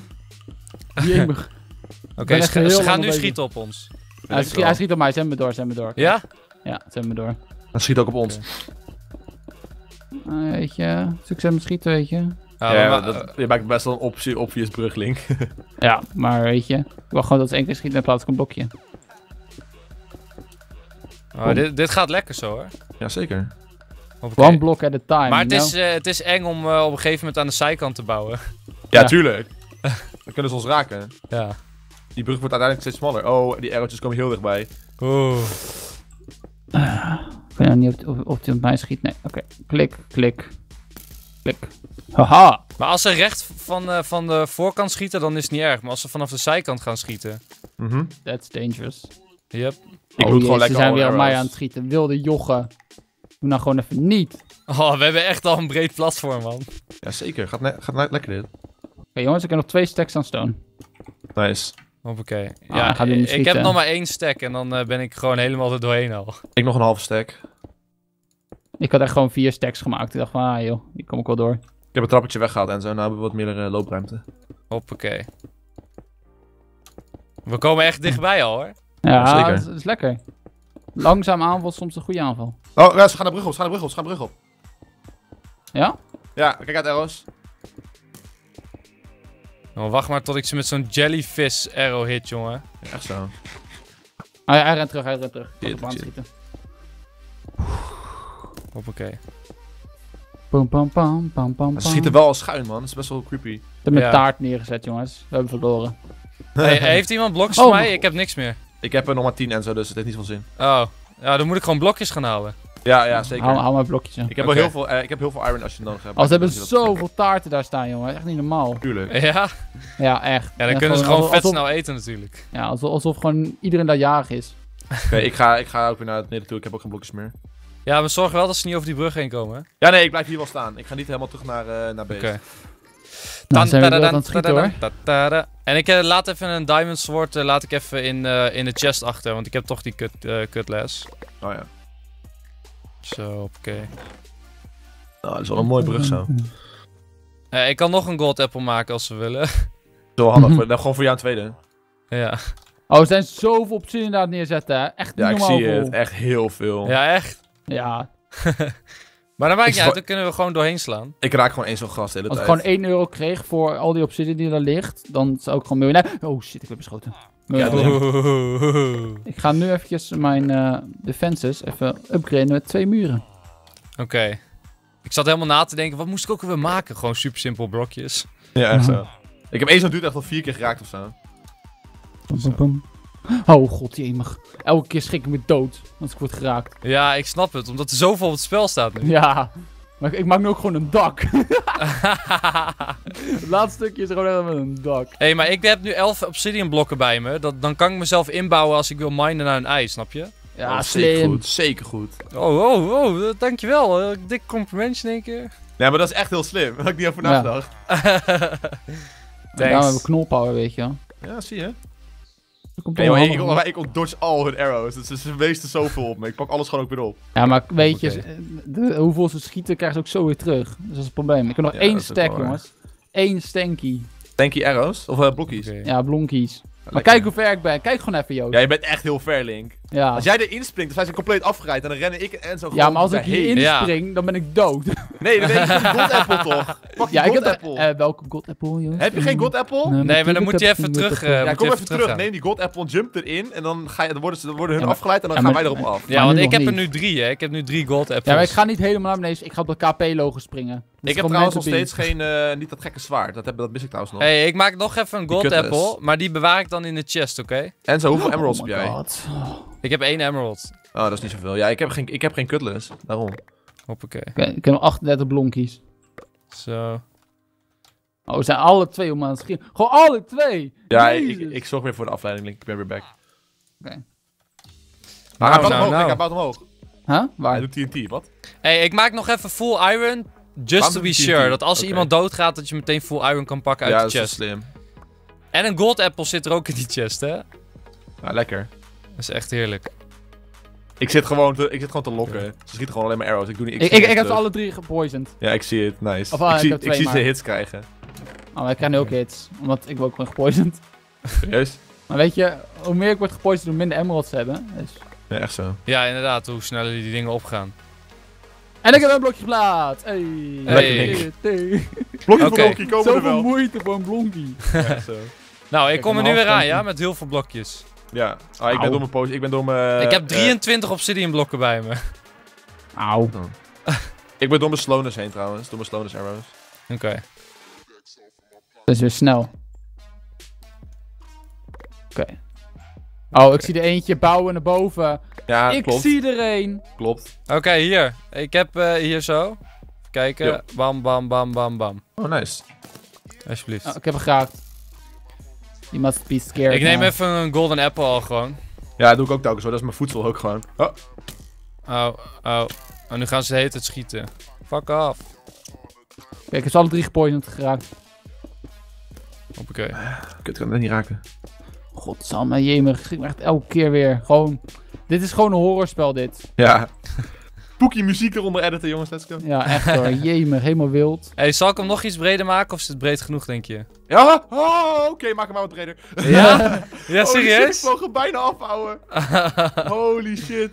Jemig. <laughs> Oké, ze, gaan nu bezig. schieten op ons. Hij, schiet, hij schiet op mij. Zend me door, zend me door. Ja? Ja, zend me door. Dan schiet ook op ons. Eh, weet je, succes met schieten, weet je. Ja, Ja, maar- dat, je maakt best wel een optie, obvious bruglink. <laughs> Ja, maar weet je. Ik wil gewoon dat ze één keer schieten in plaats van een blokje. oh, dit, dit gaat lekker zo hoor. Jazeker. Oké. One block at a time. Maar het you is, eh, het is eng om eh, op een gegeven moment aan de zijkant te bouwen. <laughs> Ja, Ja. tuurlijk. <laughs> Dan kunnen ze ons raken. ja. Die brug wordt uiteindelijk steeds smaller. Oh, die arrowtjes komen heel dichtbij. Oeh. Ik weet niet of, hij op mij schiet. Nee, oké. Klik, klik, klik. Haha! Maar als ze recht van, eh, van de voorkant schieten, dan is het niet erg. Maar als ze vanaf de zijkant gaan schieten. Mhm. That's dangerous. Yep. Ik oh, doe gewoon lekker Ze zijn weer op mij aan het schieten. Wilde joggen. Doe nou gewoon even niet. Oké Oh, we hebben echt al een breed platform, man. Ja, zeker. Gaat, gaat lekker dit. jongens, ik heb nog twee stacks aan stone. Nice. Hoppakee. Ah, Ja, gaat ik heb nog maar één stack en dan eh, ben ik gewoon helemaal er doorheen al. Ik nog een halve stack. Ik had echt gewoon vier stacks gemaakt. Ik dacht van, ah joh, hier kom ik wel door. Ik heb een trappetje weggehaald en zo. Nou hebben we wat meer eh, loopruimte. Hoppakee. We komen echt dichtbij al, hoor. Ja, zeker. dat is, dat is lekker. Langzaam aanval, soms een goede aanval. Oh, ja, ze gaan de brug op. Ze gaan de brug op. Ze gaan de brug op. Ja? Ja, kijk uit, arrows. Oh, wacht maar tot ik ze met zo'n jellyfish arrow hit, jongen. Ja, echt zo. Ah, ja, hij rent terug, hij rent terug. Shit, op aan schieten. Hoppakee. Pam, pam, pam, pam, pam, Ze schieten wel al schuin, man. Dat is best wel creepy. Ik heb mijn Ja. taart neergezet, jongens. We hebben verloren. <laughs> Hey, heeft iemand blokjes Oh, voor mij? Ik heb niks meer. Ik heb er nog maar 10 en zo, dus het heeft niet veel zin. Oh. Ja, dan moet ik gewoon blokjes gaan halen. Ja, Ja, zeker. Hou, hou maar blokjes. Ik heb heel veel, eh, ik heb heel veel iron als je het nodig hebt. Als ze hebben zoveel taarten daar staan, jongen. Echt niet normaal. Tuurlijk. Ja, Ja, echt. ja dan En kunnen ze gewoon vet alsof, snel eten natuurlijk. Ja, alsof, alsof gewoon iedereen daar jarig is. Oké, ik, ga, ik ga ook weer naar het midden toe. Ik heb ook geen blokjes meer. Ja, maar zorg wel dat ze niet over die brug heen komen. hè. Ja, nee, ik blijf hier wel staan. Ik ga niet helemaal terug naar, eh naar base. Oké. Nou, zijn we aan het schieten, hoor. En ik eh, laat even een diamond sword laat ik even in, eh, in de chest achter, want ik heb toch die cut, eh, cutlass. Oh ja. Zo, oké. Nou, dat is wel een mooie brug zo. Eh, ik kan nog een gold apple maken als we willen. <laughs> Zo handig. voor- nou, gewoon voor jou een tweede. ja. Oh, er zijn zoveel opties inderdaad neerzetten, hè. Echt niet Ja, ik normaal zie veel. het. Echt heel veel. ja, echt. Ja, <laughs> Maar dat maakt niet uit, dan kunnen we gewoon doorheen slaan. Ik raak gewoon één zo'n gast de hele als ik tijd. gewoon 1 euro kreeg voor al die obsidian die daar ligt, dan zou ik gewoon miljonair... Oh shit, ik heb beschoten. Miljonair. doe <laughs> Ik ga nu eventjes mijn eh, defenses even upgraden met twee muren. Oké. Ik zat helemaal na te denken, wat moest ik ook weer maken? Gewoon super simpel blokjes. Ja, echt zo. Ik heb één zo'n dude echt al vier keer geraakt of zo. Pum, pum. Oh god, jemig. Elke keer schrik ik me dood als ik word geraakt. Ja, ik snap het, omdat er zoveel op het spel staat nu. Ja, maar ik, maak nu ook gewoon een dak. Het laatste stukje is gewoon helemaal een dak. Hé, hey, maar ik heb nu 11 obsidian blokken bij me. Dat, dan kan ik mezelf inbouwen als ik wil minen naar een ei, snap je? Ja, Oh, zeker goed. Zeker goed. Oh, oh, oh, eh, dankjewel. Eh, dik complimentje in één keer. Ja, maar dat is echt heel slim. <laughs> Had ik niet over Ja. nagedacht. <laughs> Ja, we hebben knolpower, weet je wel. Ja, zie je. Komt Nee, maar ik, ik ontdodge al hun arrows. Dus ze weesten zoveel op me. Ik pak alles gewoon ook weer op. Ja, maar weet je, de, hoeveel ze schieten krijgen ze ook zo weer terug. Dus dat is het probleem. Ik heb nog Ja, één stack, jongens. Eén stanky. Tanky arrows? Of eh, blokjes? Oké. Ja, blonkies. Maar Lekker. kijk hoe ver ik ben. Kijk gewoon even, Joost. Ja, je bent echt heel ver, Link. Ja, Als jij erin springt, dan zijn ze compleet afgeleid. En dan rennen ik en zo ja maar als ik hierin Ja. spring, dan ben ik dood. <laughs> Nee, dan weet je een <laughs> god apple toch? Pak je ja, ik god heb apple. de, eh, welke god apple, Joost? Heb je geen god apple? Nee, maar dan moet je even terug, eh, ja, kom even terug. Neem die god apple, jump erin. En dan, ga je, dan, worden, ze, dan worden hun Ja, maar- afgeleid en dan ja, gaan maar- wij erop af. Ja, want ik heb er nu drie, hè. Ik heb nu drie gold apples. Ja, maar ik ga niet helemaal naar beneden. Ik ga op de KP-logo springen. Dat Ik heb trouwens nog steeds geen, eh, niet dat gekke zwaard. Dat, heb, dat mis ik trouwens nog. hey, ik maak nog even een gold cutlass. apple, maar die bewaar ik dan in de chest, oké? En zo, hoeveel be. emeralds Oh heb jij? god. Ik heb één emerald. Oh, dat is niet zoveel. Ja, ik heb geen, ik heb geen cutlass. Daarom. Hoppakee. Oké, ik heb nog 38 blonkies. Zo. Oh, we zijn alle twee om aan het schieten. Gewoon alle twee! Ja, ik, ik zorg weer voor de afleiding, Link. Ik ben weer back. Oké. Maar Nou, hij bouwt nou, omhoog, nou. Link, hij bouwt omhoog. Huh? Hij Waar? doet TNT, wat? hey, ik maak nog even full iron, just Waarom to be hij sure. TNT? Dat als iemand doodgaat, dat je meteen full iron kan pakken uit ja, de dat is chest. wel slim. En een gold apple zit er ook in die chest, hè? Ja, lekker. Dat is echt heerlijk. Ik zit gewoon te, ik zit gewoon te lokken. Ze schieten gewoon alleen maar arrows. Ik doe niet... Ik, ik, heb ze alle drie gepoisoned. Ja, ik zie het. Nice. Of, ah, ik ik zie, ik zie ze maar. hits krijgen. Oh, ik krijg nu ook hits. Omdat ik ook ben gepoisoned. <laughs> Serieus? Maar weet je, hoe meer ik word gepoisoned, hoe minder emeralds ze hebben. Dus... Ja, echt zo. Ja, inderdaad, hoe sneller die dingen opgaan. En ik heb een blokje geplaatst. Hey. Hey. Hey. Blokjes Oké. voor Loki komen er Zoveel wel. moeite voor een blonkie. Ja, echt zo. Nou, ik Kijk, kom er nu weer aan, ja, met heel veel blokjes. Ja. Ah, ik ben door mijn post. Ik ben door mijn... ik heb eh, 23 obsidian blokken bij me. Auw. <laughs> ik ben door mijn slowness heen trouwens. Door mijn slowness arrows. Oké. Dat is weer snel. Oké. Oh, ik zie er eentje bouwen naar boven. Ja, ik klopt. zie er een. Klopt. Oké, hier. Ik heb eh, hier zo. Kijken. Bam, bam, bam, bam, bam. Oh, nice. Alsjeblieft. Oh, ik heb hem geraakt. You must be scared ik neem now. even een golden apple al gewoon. Ja, dat doe ik ook telkens hoor. Dat is mijn voedsel ook gewoon. Oh. Oh, oh. En nu gaan ze de hele tijd schieten. Fuck off. Kijk, ik heb ze alle drie gepoisoned geraakt. Hoppakee. Kut, ik kan het niet raken. Godsamme, jemig. Schrik me echt elke keer weer. Gewoon... Dit is gewoon een horrorspel, dit. Ja. Poekie muziek eronder editen, jongens. Let's go. Ja, echt hoor. <laughs> Jemig, helemaal wild. Hey, zal ik hem nog iets breder maken of is het breed genoeg, denk je? Ja? Oh, oké. maak hem maar wat breder. <laughs> Ja? <laughs> ja, Holy shit, ik serieus? vloog hem bijna afhouden. Holy shit.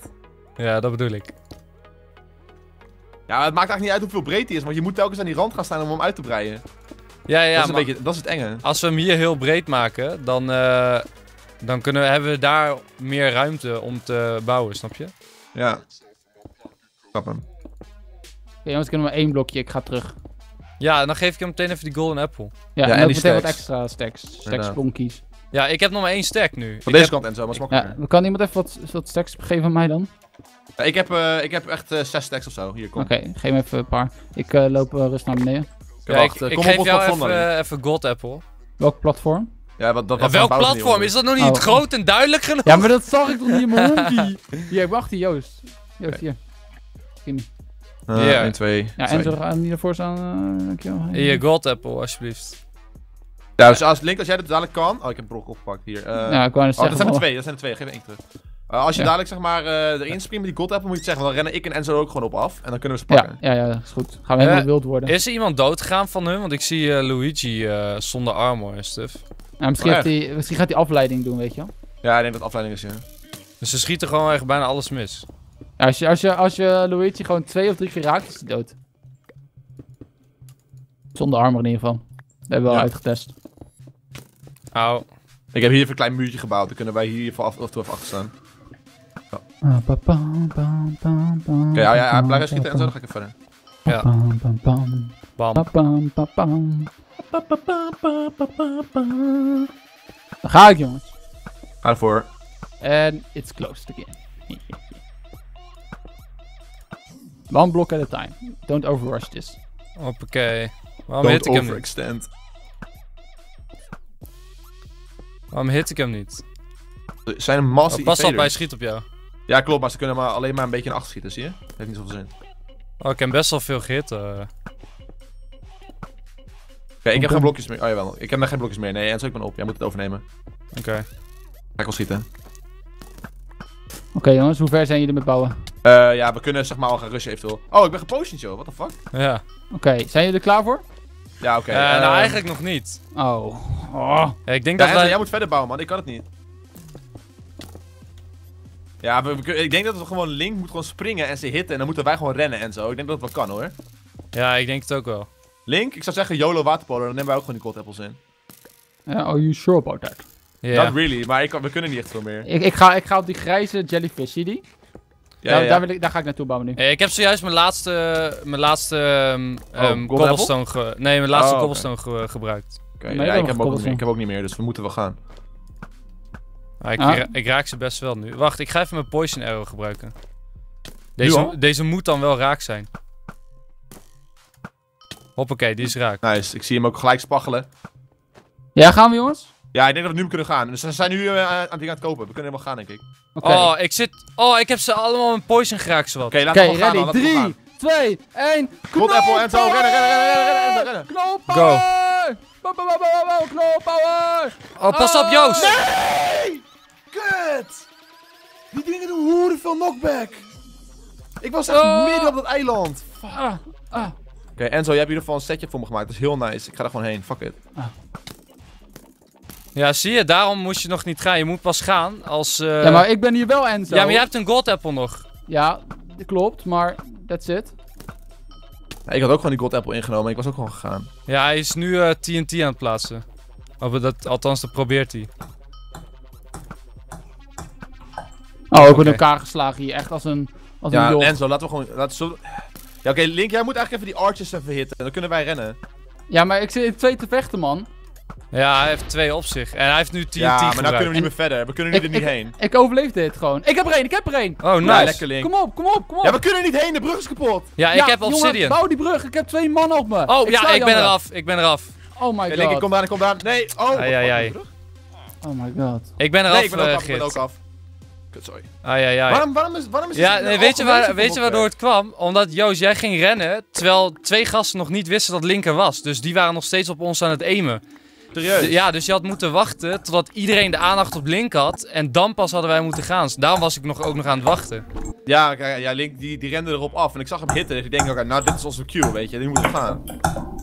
ja, dat bedoel ik. Ja, het maakt eigenlijk niet uit hoeveel breed hij is, want je moet telkens aan die rand gaan staan om hem uit te breien. Ja, ja, dat, is een beetje, dat is het enge. als we hem hier heel breed maken, dan, eh, dan kunnen we, hebben we daar meer ruimte om te bouwen, snap je? Ja. Snap hem. Oké, jongens, ik heb nog maar één blokje. Ik ga terug. Ja, en dan geef ik hem meteen even die golden apple. Ja, en en ook die meteen wat extra stacks. Stacks blonkies. Ja, ik heb nog maar één stack nu. Van Ik deze heb- kant en zo, maar is Ja, kan iemand even wat, wat stacks geven aan mij dan? Ja, Ik heb, eh, ik heb echt eh, zes stacks of zo. Hier, kom. Oké, geef me even een paar. Ik eh, loop eh, rust naar beneden. Ja, Ja, ik, wacht, ik kom op geef ons jou even, even God Apple. Welk platform? Ja, wat, dat, Ja, wat welk platform? Is dat nog niet Oh. groot en duidelijk genoeg? Ja, maar dat zag ik toch niet in mijn hompie. Hier, wacht hier, Joost. Joost, hier. Ja. Eh, 1, 2, Ja, en zo gaan niet ervoor staan. eh, dankjewel. Hier, God Apple, alsjeblieft. Ja, dus als Link, als jij dat dadelijk kan... Oh, ik heb een brok opgepakt hier. Eh, ja, ik wou oh, dat zijn er van- twee, dat zijn er twee. Geef één terug. Eh, als je Ja. dadelijk zeg maar eh, erin springt met die God Apple, moet je het zeggen. Want dan rennen ik en Enzo er ook gewoon op af. En dan kunnen we ze Ja, pakken. ja, ja, dat is goed. Gaan we helemaal Eh, wild worden. Is er iemand doodgegaan van hun? Want ik zie eh, Luigi eh, zonder armor en stuff. Ja, misschien, Oh, heeft hij, misschien gaat hij afleiding doen, weet je wel. Ja, ik denk dat het afleiding is, ja. Dus ze schieten gewoon echt bijna alles mis. Ja, als, je, als, je, als je Luigi gewoon twee of drie keer raakt, is hij dood. Zonder armor in ieder geval. Dat hebben we al Ja. uitgetest. Auw. Ik heb hier even een klein muurtje gebouwd. Dan kunnen wij hier even af, af en toe even achter staan. Pam, Oké, ja, ja, ja, blijf even schieten en zo, dan ga ik even verder. Ja. Bam. Dan ga ik, jongens. Ga ervoor. En it's closed again. One block at a time. Don't overrush this. Hoppakee. Waarom Don't hit ik hem niet? Waarom hit ik hem niet? Zijn een massy Oh, pas op, hij schiet op jou. Ja, klopt, maar ze kunnen maar alleen maar een beetje naar achter schieten, zie je? Heeft niet zoveel zin. Oh, ik heb best wel veel gehit. eh. Oké, ik heb geen blokjes meer. Oh jawel, ik heb nog geen blokjes meer. Nee, Enzo, ik ben op. Jij moet het overnemen. Oké. Ga ik wel schieten. Oké jongens, hoe ver zijn jullie met bouwen? Eh, ja, we kunnen zeg maar al gaan rushen eventueel. Oh, ik ben gepotioned, joh. What the fuck? Ja. Oké, zijn jullie er klaar voor? Ja, oké. Eh, nou, ehm, eigenlijk nog niet. Oh. oh. Ja, ik denk Ja, dat wij... jij moet verder bouwen, man. Ik kan het niet. Ja, we, ik denk dat we gewoon Link moet gewoon springen en ze hitten. En dan moeten wij gewoon rennen en zo. Ik denk dat het wel kan, hoor. Ja, ik denk het ook wel. Link, ik zou zeggen YOLO waterpolo. Dan nemen wij ook gewoon die cold apples in. Ja, are you sure about that? Ja. Not really, maar ik, we kunnen niet echt veel meer. Ik, ik, ga, ik ga op die grijze jellyfish, zie je die? Ja, daar, ja, Daar, wil ik, daar ga ik naartoe bouwen nu. Eh, Ik heb zojuist mijn laatste, mijn laatste ehm, ehm, golden cobblestone, ge- nee, mijn laatste Oh, cobblestone ge- gebruikt. Oké, Nee, ja, we ik, heb ook niet meer, cobblestone. ik heb ook niet meer, dus we moeten wel gaan. Ah, ik, Ah. ra- ik raak ze best wel nu. Wacht, ik ga even mijn poison arrow gebruiken. Deze, deze moet dan wel raak zijn. Hoppakee, die is raak. Nice, ik zie hem ook gelijk spaggelen. Ja, gaan we jongens? Ja, ik denk dat we nu kunnen gaan. Dus ze zijn nu eh, aan, aan, het kopen. We kunnen helemaal gaan, denk ik. Oké, Oké, Oh, ik zit... Oh, ik heb ze allemaal met poison geraakt, zowat. laten we Oké, gewoon gaan. ready? dan, laten we 3, gaan. 2, 1. God Apple en zo, rennen, rennen, rennen, rennen, rennen. Knop Go. power! Knop power! Oh, pas op, Joost! Nee! Kut! Die dingen doen hoeren veel knockback. Ik was echt Oh. midden op dat eiland. Ah, ah. Oké, Enzo, je hebt in ieder geval een setje voor me gemaakt. Dat is heel nice. Ik ga er gewoon heen. Fuck it. Ja, zie je, daarom moest je nog niet gaan. Je moet pas gaan als... eh, Ja, maar ik ben hier wel Enzo. ja, maar jij hebt een gold apple nog. Ja, dat klopt, maar that's it. Ja, ik had ook gewoon die gold apple ingenomen. Ik was ook gewoon gegaan. Ja, hij is nu eh, TNT aan het plaatsen. Of dat, althans, dat probeert hij. Oh, ik Oké. word in elkaar geslagen hier. Echt als een, als een Ja. Enzo, laten we gewoon... Laten we... Ja, oké, Link, jij moet eigenlijk even die archers even hitten. Dan kunnen wij rennen. Ja, maar ik zit in twee te vechten, man. Ja, hij heeft twee op zich. En hij heeft nu TNT ja, maar nou gebruikt. kunnen we niet meer verder. We kunnen nu Ik- er niet ik- heen. Ik overleef dit gewoon. Ik heb er één, ik heb er één. Oh, Ja, nice. lekker Link. Kom op, kom op, kom op. Ja, we kunnen er niet heen. De brug is kapot. Ja, ik Ja, heb jongen, obsidian. bouw die brug, ik heb twee mannen op me. Oh, ja, ik ben eraf. Ik ben eraf. Oh my Hey, Link, ik god. kom daar, ik kom daar. Nee, oh. Ai, ai? Oh my god. Ik ben eraf, Nee, ik ben ook eh, af. Ik ben Git. ook af. Kut, sorry. Ai, ai, ai. Waarom, waarom is, waarom is Ja, dit nee, een weet, je waar, weet je waardoor het kwam? Omdat Joost, jij ging rennen, terwijl twee gasten nog niet wisten dat Link er was. Dus die waren nog steeds op ons aan het aimen. Serieus? Ja, dus je had moeten wachten totdat iedereen de aandacht op Link had. En dan pas hadden wij moeten gaan. Dus daarom was ik nog, ook nog aan het wachten. Ja, kijk, ja Link die, die rende erop af en ik zag hem hitten. Dus ik denk, oké, nou dit is onze cue, weet je, die moeten gaan.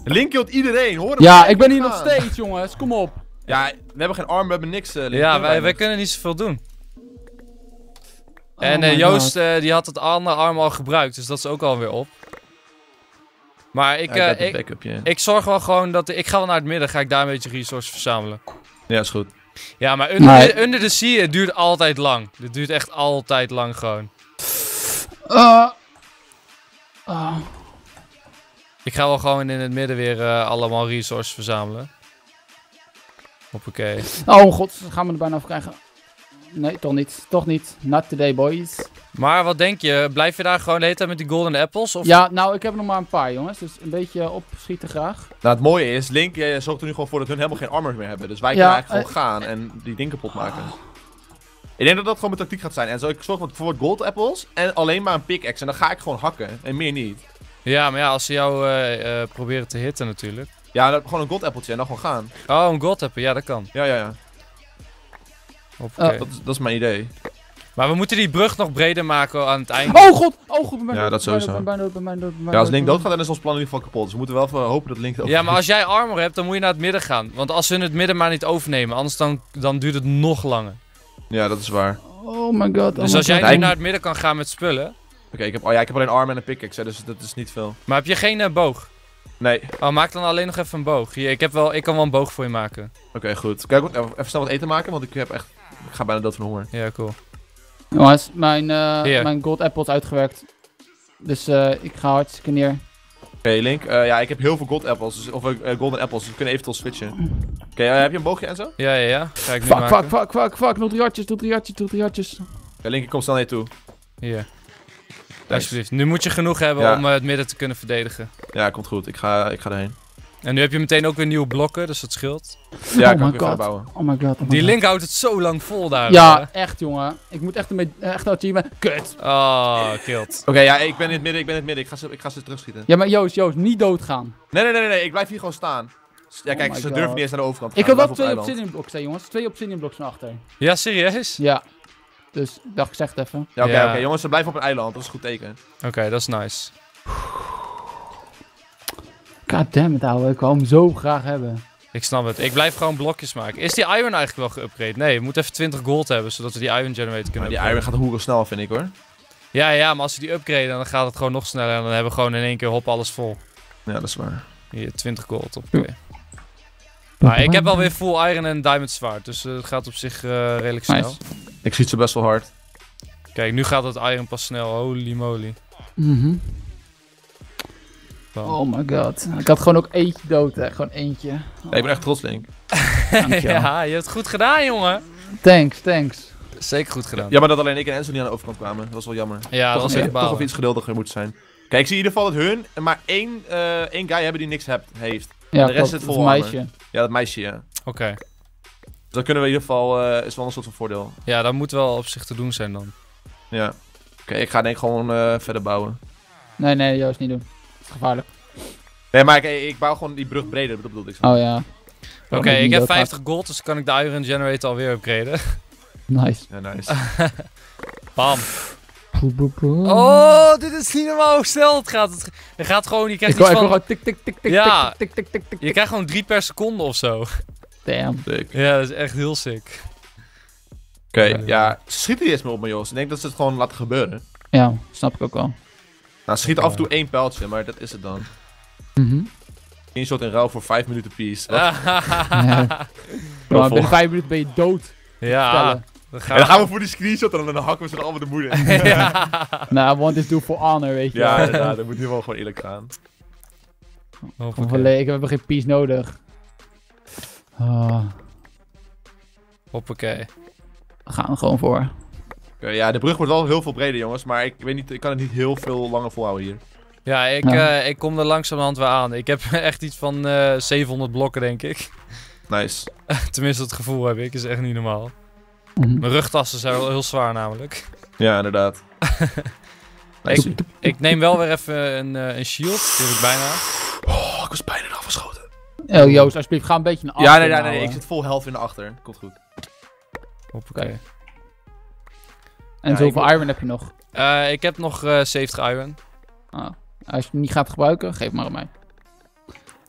Link killt iedereen, hoor hem Ja, ik ben hier gaan. nog steeds, jongens. Kom op. Ja, we hebben geen arm, we hebben niks. eh, Link. Ja, wij, wij kunnen niet zoveel doen. Oh en eh, Joost, eh, die had het andere arm al gebruikt. Dus dat is ook alweer op. Maar ik, Ja, eh, ik, zorg wel gewoon dat... Ik ga wel naar het midden, ga ik daar een beetje resources verzamelen. Ja, is goed. Ja, maar under, Nee. the, under the sea, het duurt altijd lang. Het duurt echt altijd lang gewoon. Uh, oh. Ik ga wel gewoon in het midden weer eh, allemaal resources verzamelen. Hoppakee. oh god, gaan we er bijna over krijgen. nee, toch niet. Toch niet. Not today, boys. Maar wat denk je? Blijf je daar gewoon de hele tijd met die golden apples? Of... Ja, nou, ik heb er nog maar een paar, jongens. Dus een beetje opschieten graag. Nou, het mooie is, Link jij zorgt er nu gewoon voor dat hun helemaal geen armor meer hebben. Dus wij Ja, kunnen eigenlijk eh, gewoon gaan en die ding kapot maken. Ik denk dat dat gewoon mijn tactiek gaat zijn. En zo ik zorg voor bijvoorbeeld gold apples en alleen maar een pickaxe. En dan ga ik gewoon hakken en meer niet. Ja, maar ja, als ze jou eh, eh, proberen te hitten natuurlijk. Ja, dan gewoon een gold appeltje en dan gewoon gaan. Oh, een god hebben. Ja, dat kan. Ja, ja, ja. Hoppakee. Dat, dat is mijn idee. Maar we moeten die brug nog breder maken aan het einde. Oh god! Oh god, bij mij Ja, dood, dat bij mij sowieso. Ja, als Link doodgaat, dan is ons plan in ieder geval kapot. Dus we moeten wel even hopen dat Link Ja, maar als jij armor hebt, dan moet je naar het midden gaan. Want als ze het midden maar niet overnemen, anders dan, dan duurt het nog langer. Ja, dat is waar. Oh my god. Oh dus my als jij nu naar het midden kan gaan met spullen. Oké, ik, heb, oh ja, ik heb alleen arm en een pickaxe, dus dat is niet veel. Maar heb je geen eh, boog? Nee. Oh, maak dan alleen nog even een boog. Hier, ik, heb wel, ik kan wel een boog voor je maken. Oké, goed. Kijk, even even snel wat eten maken, want ik heb echt... Ik ga bijna dood van honger. Ja, cool. Jongens, mijn, eh Hier. mijn gold apple is uitgewerkt. Dus eh, ik ga hartstikke neer. Oké, Link. eh, ja, ik heb heel veel gold apples, dus, of golden apples, dus we kunnen eventueel switchen. Oké, heb je een boogje en zo? Ja, ja, ja. Ga ik nu Fuck, maken. fuck, fuck, fuck, fuck. Nog drie hartjes, nog drie hartjes, nog drie hartjes. Link, ik kom snel naar je toe. Hier. Alsjeblieft. Nu moet je genoeg hebben Ja. om het midden te kunnen verdedigen. Ja, komt goed. Ik ga, ik ga erheen. En nu heb je meteen ook weer nieuwe blokken, dus dat scheelt. Ja, oh ik kan ik weer bouwen. Oh my god. Oh my Die god. link houdt het zo lang vol daar. Ja, echt jongen. Ik moet echt een echt een achievement. Kut. Oh, killed. Oké, ja, ik ben in het midden, ik ben in het midden. Ik ga ze, ik ga ze terugschieten. Ja, maar Joost, Joost, niet doodgaan. Nee, nee, nee, nee, nee, ik blijf hier gewoon staan. Ja, Oh kijk, my ze God. durven niet eens naar de overkant te Ik gaan. had wel twee obsidian blocks, hè jongens. Twee obsidian blocks naar achter. Ja, serieus? Ja. Dus, ik dacht ik zeg het even. Ja, oké, Ja. oké, jongens, ze blijven op een eiland. Dat is een goed teken. Oké, dat is nice. God damn it, ouwe. Ik wou hem zo graag hebben. Ik snap het. Ik blijf gewoon blokjes maken. Is die iron eigenlijk wel geüpgrade? Nee, we moeten even 20 gold hebben, zodat we die iron generator Maar kunnen die upgraden. iron gaat hoeren snel, vind ik hoor. Ja, ja, maar als we die upgraden, dan gaat het gewoon nog sneller. En dan hebben we gewoon in één keer hop alles vol. Ja, dat is waar. Hier, 20 gold op. Maar ik heb alweer full iron en diamond zwaard. Dus eh, het gaat op zich eh, redelijk snel. Nice. Ik schiet ze best wel hard. Kijk, nu gaat het iron pas snel. Holy moly. Mhm. Oh my god. Ik had gewoon ook eentje dood, hè. Gewoon eentje. Nee, ik ben echt trots, Link. <laughs> Dankjewel. ja, je hebt het goed gedaan, jongen. Thanks, thanks. Zeker goed gedaan. Jammer dat alleen ik en Enzo niet aan de overkant kwamen. Dat was wel jammer. Ja, dat toch, was echt toch even iets geduldiger moeten zijn. Kijk, ik zie in ieder geval dat hun maar één, eh, één guy hebben die niks hebt, heeft. Ja, de rest klopt. zit Dat is vol armor. meisje. Ja, dat meisje, ja. Oké. Dus dan kunnen we in ieder geval, eh, is wel een soort van voordeel. Ja, dat moet wel op zich te doen zijn dan. Ja. Oké, ik ga denk ik gewoon eh, verder bouwen. Nee, nee, Joost, niet doen. Gevaarlijk. Nee, maar ik, ik bouw gewoon die brug breder, dat bedoelde ik zo. Oh ja. Oké, ik heb doodgaat. 50 gold, dus kan ik de iron generator alweer upgraden. <laughs> Nice. Ja, nice. <laughs> Bam. Oh, dit is niet normaal hoe snel het gaat. Het, gaat gewoon, je krijgt iets ik wil van... gewoon tik, tik, tik, tik, Ja. tik, tik, tik, tik, tik. Je krijgt gewoon 3 per seconde of zo. Damn. Sick. Ja, dat is echt heel sick. Oké, Ja. schieten niet eens meer op me, Jos. Ik denk dat ze het gewoon laten gebeuren. Ja, snap ik ook wel. Nou, ze schieten af en toe één pijltje, maar dat is het dan. Mhm. Eén shot in ruil voor 5 minuten peace. Ja. <laughs> Maar binnen vijf minuten ben je dood. ja, dan En dan gaan we voor die screenshot en dan hakken we ze er allemaal de moeder in. <laughs> ja. Nou, I want this do for honor, weet je ja, inderdaad. Dat <laughs> moet nu wel gewoon eerlijk gaan. Hoppakee. Of alleen, ik heb geen peace nodig. Ah, Hoppakee. we gaan er gewoon voor. Oké, ja, de brug wordt wel heel veel breder, jongens. Maar ik, weet niet, ik kan het niet heel veel langer volhouden hier. Ja, ik, Ja. eh, ik kom er langzamerhand weer aan. Ik heb <laughs> echt iets van eh 700 blokken, denk ik. Nice. <laughs> Tenminste, het gevoel heb ik. Is echt niet normaal. Mhm. Mijn rugtassen zijn wel heel zwaar namelijk. Ja, inderdaad. <laughs> Ik, ik neem wel weer even een, eh, een shield. Die heb ik bijna. Oh, ik was bijna eraf geschoten. Oh, Joost, alsjeblieft, ga een beetje naar Ja, nee, nee, nee, nou, nee. Ik eh. zit vol helft in de achter. Komt goed. Hoppakee. En Ja, zoveel ik iron heb je nog. Eh, ik heb nog eh 70 iron. Ah. Als je het niet gaat gebruiken, geef maar aan mij.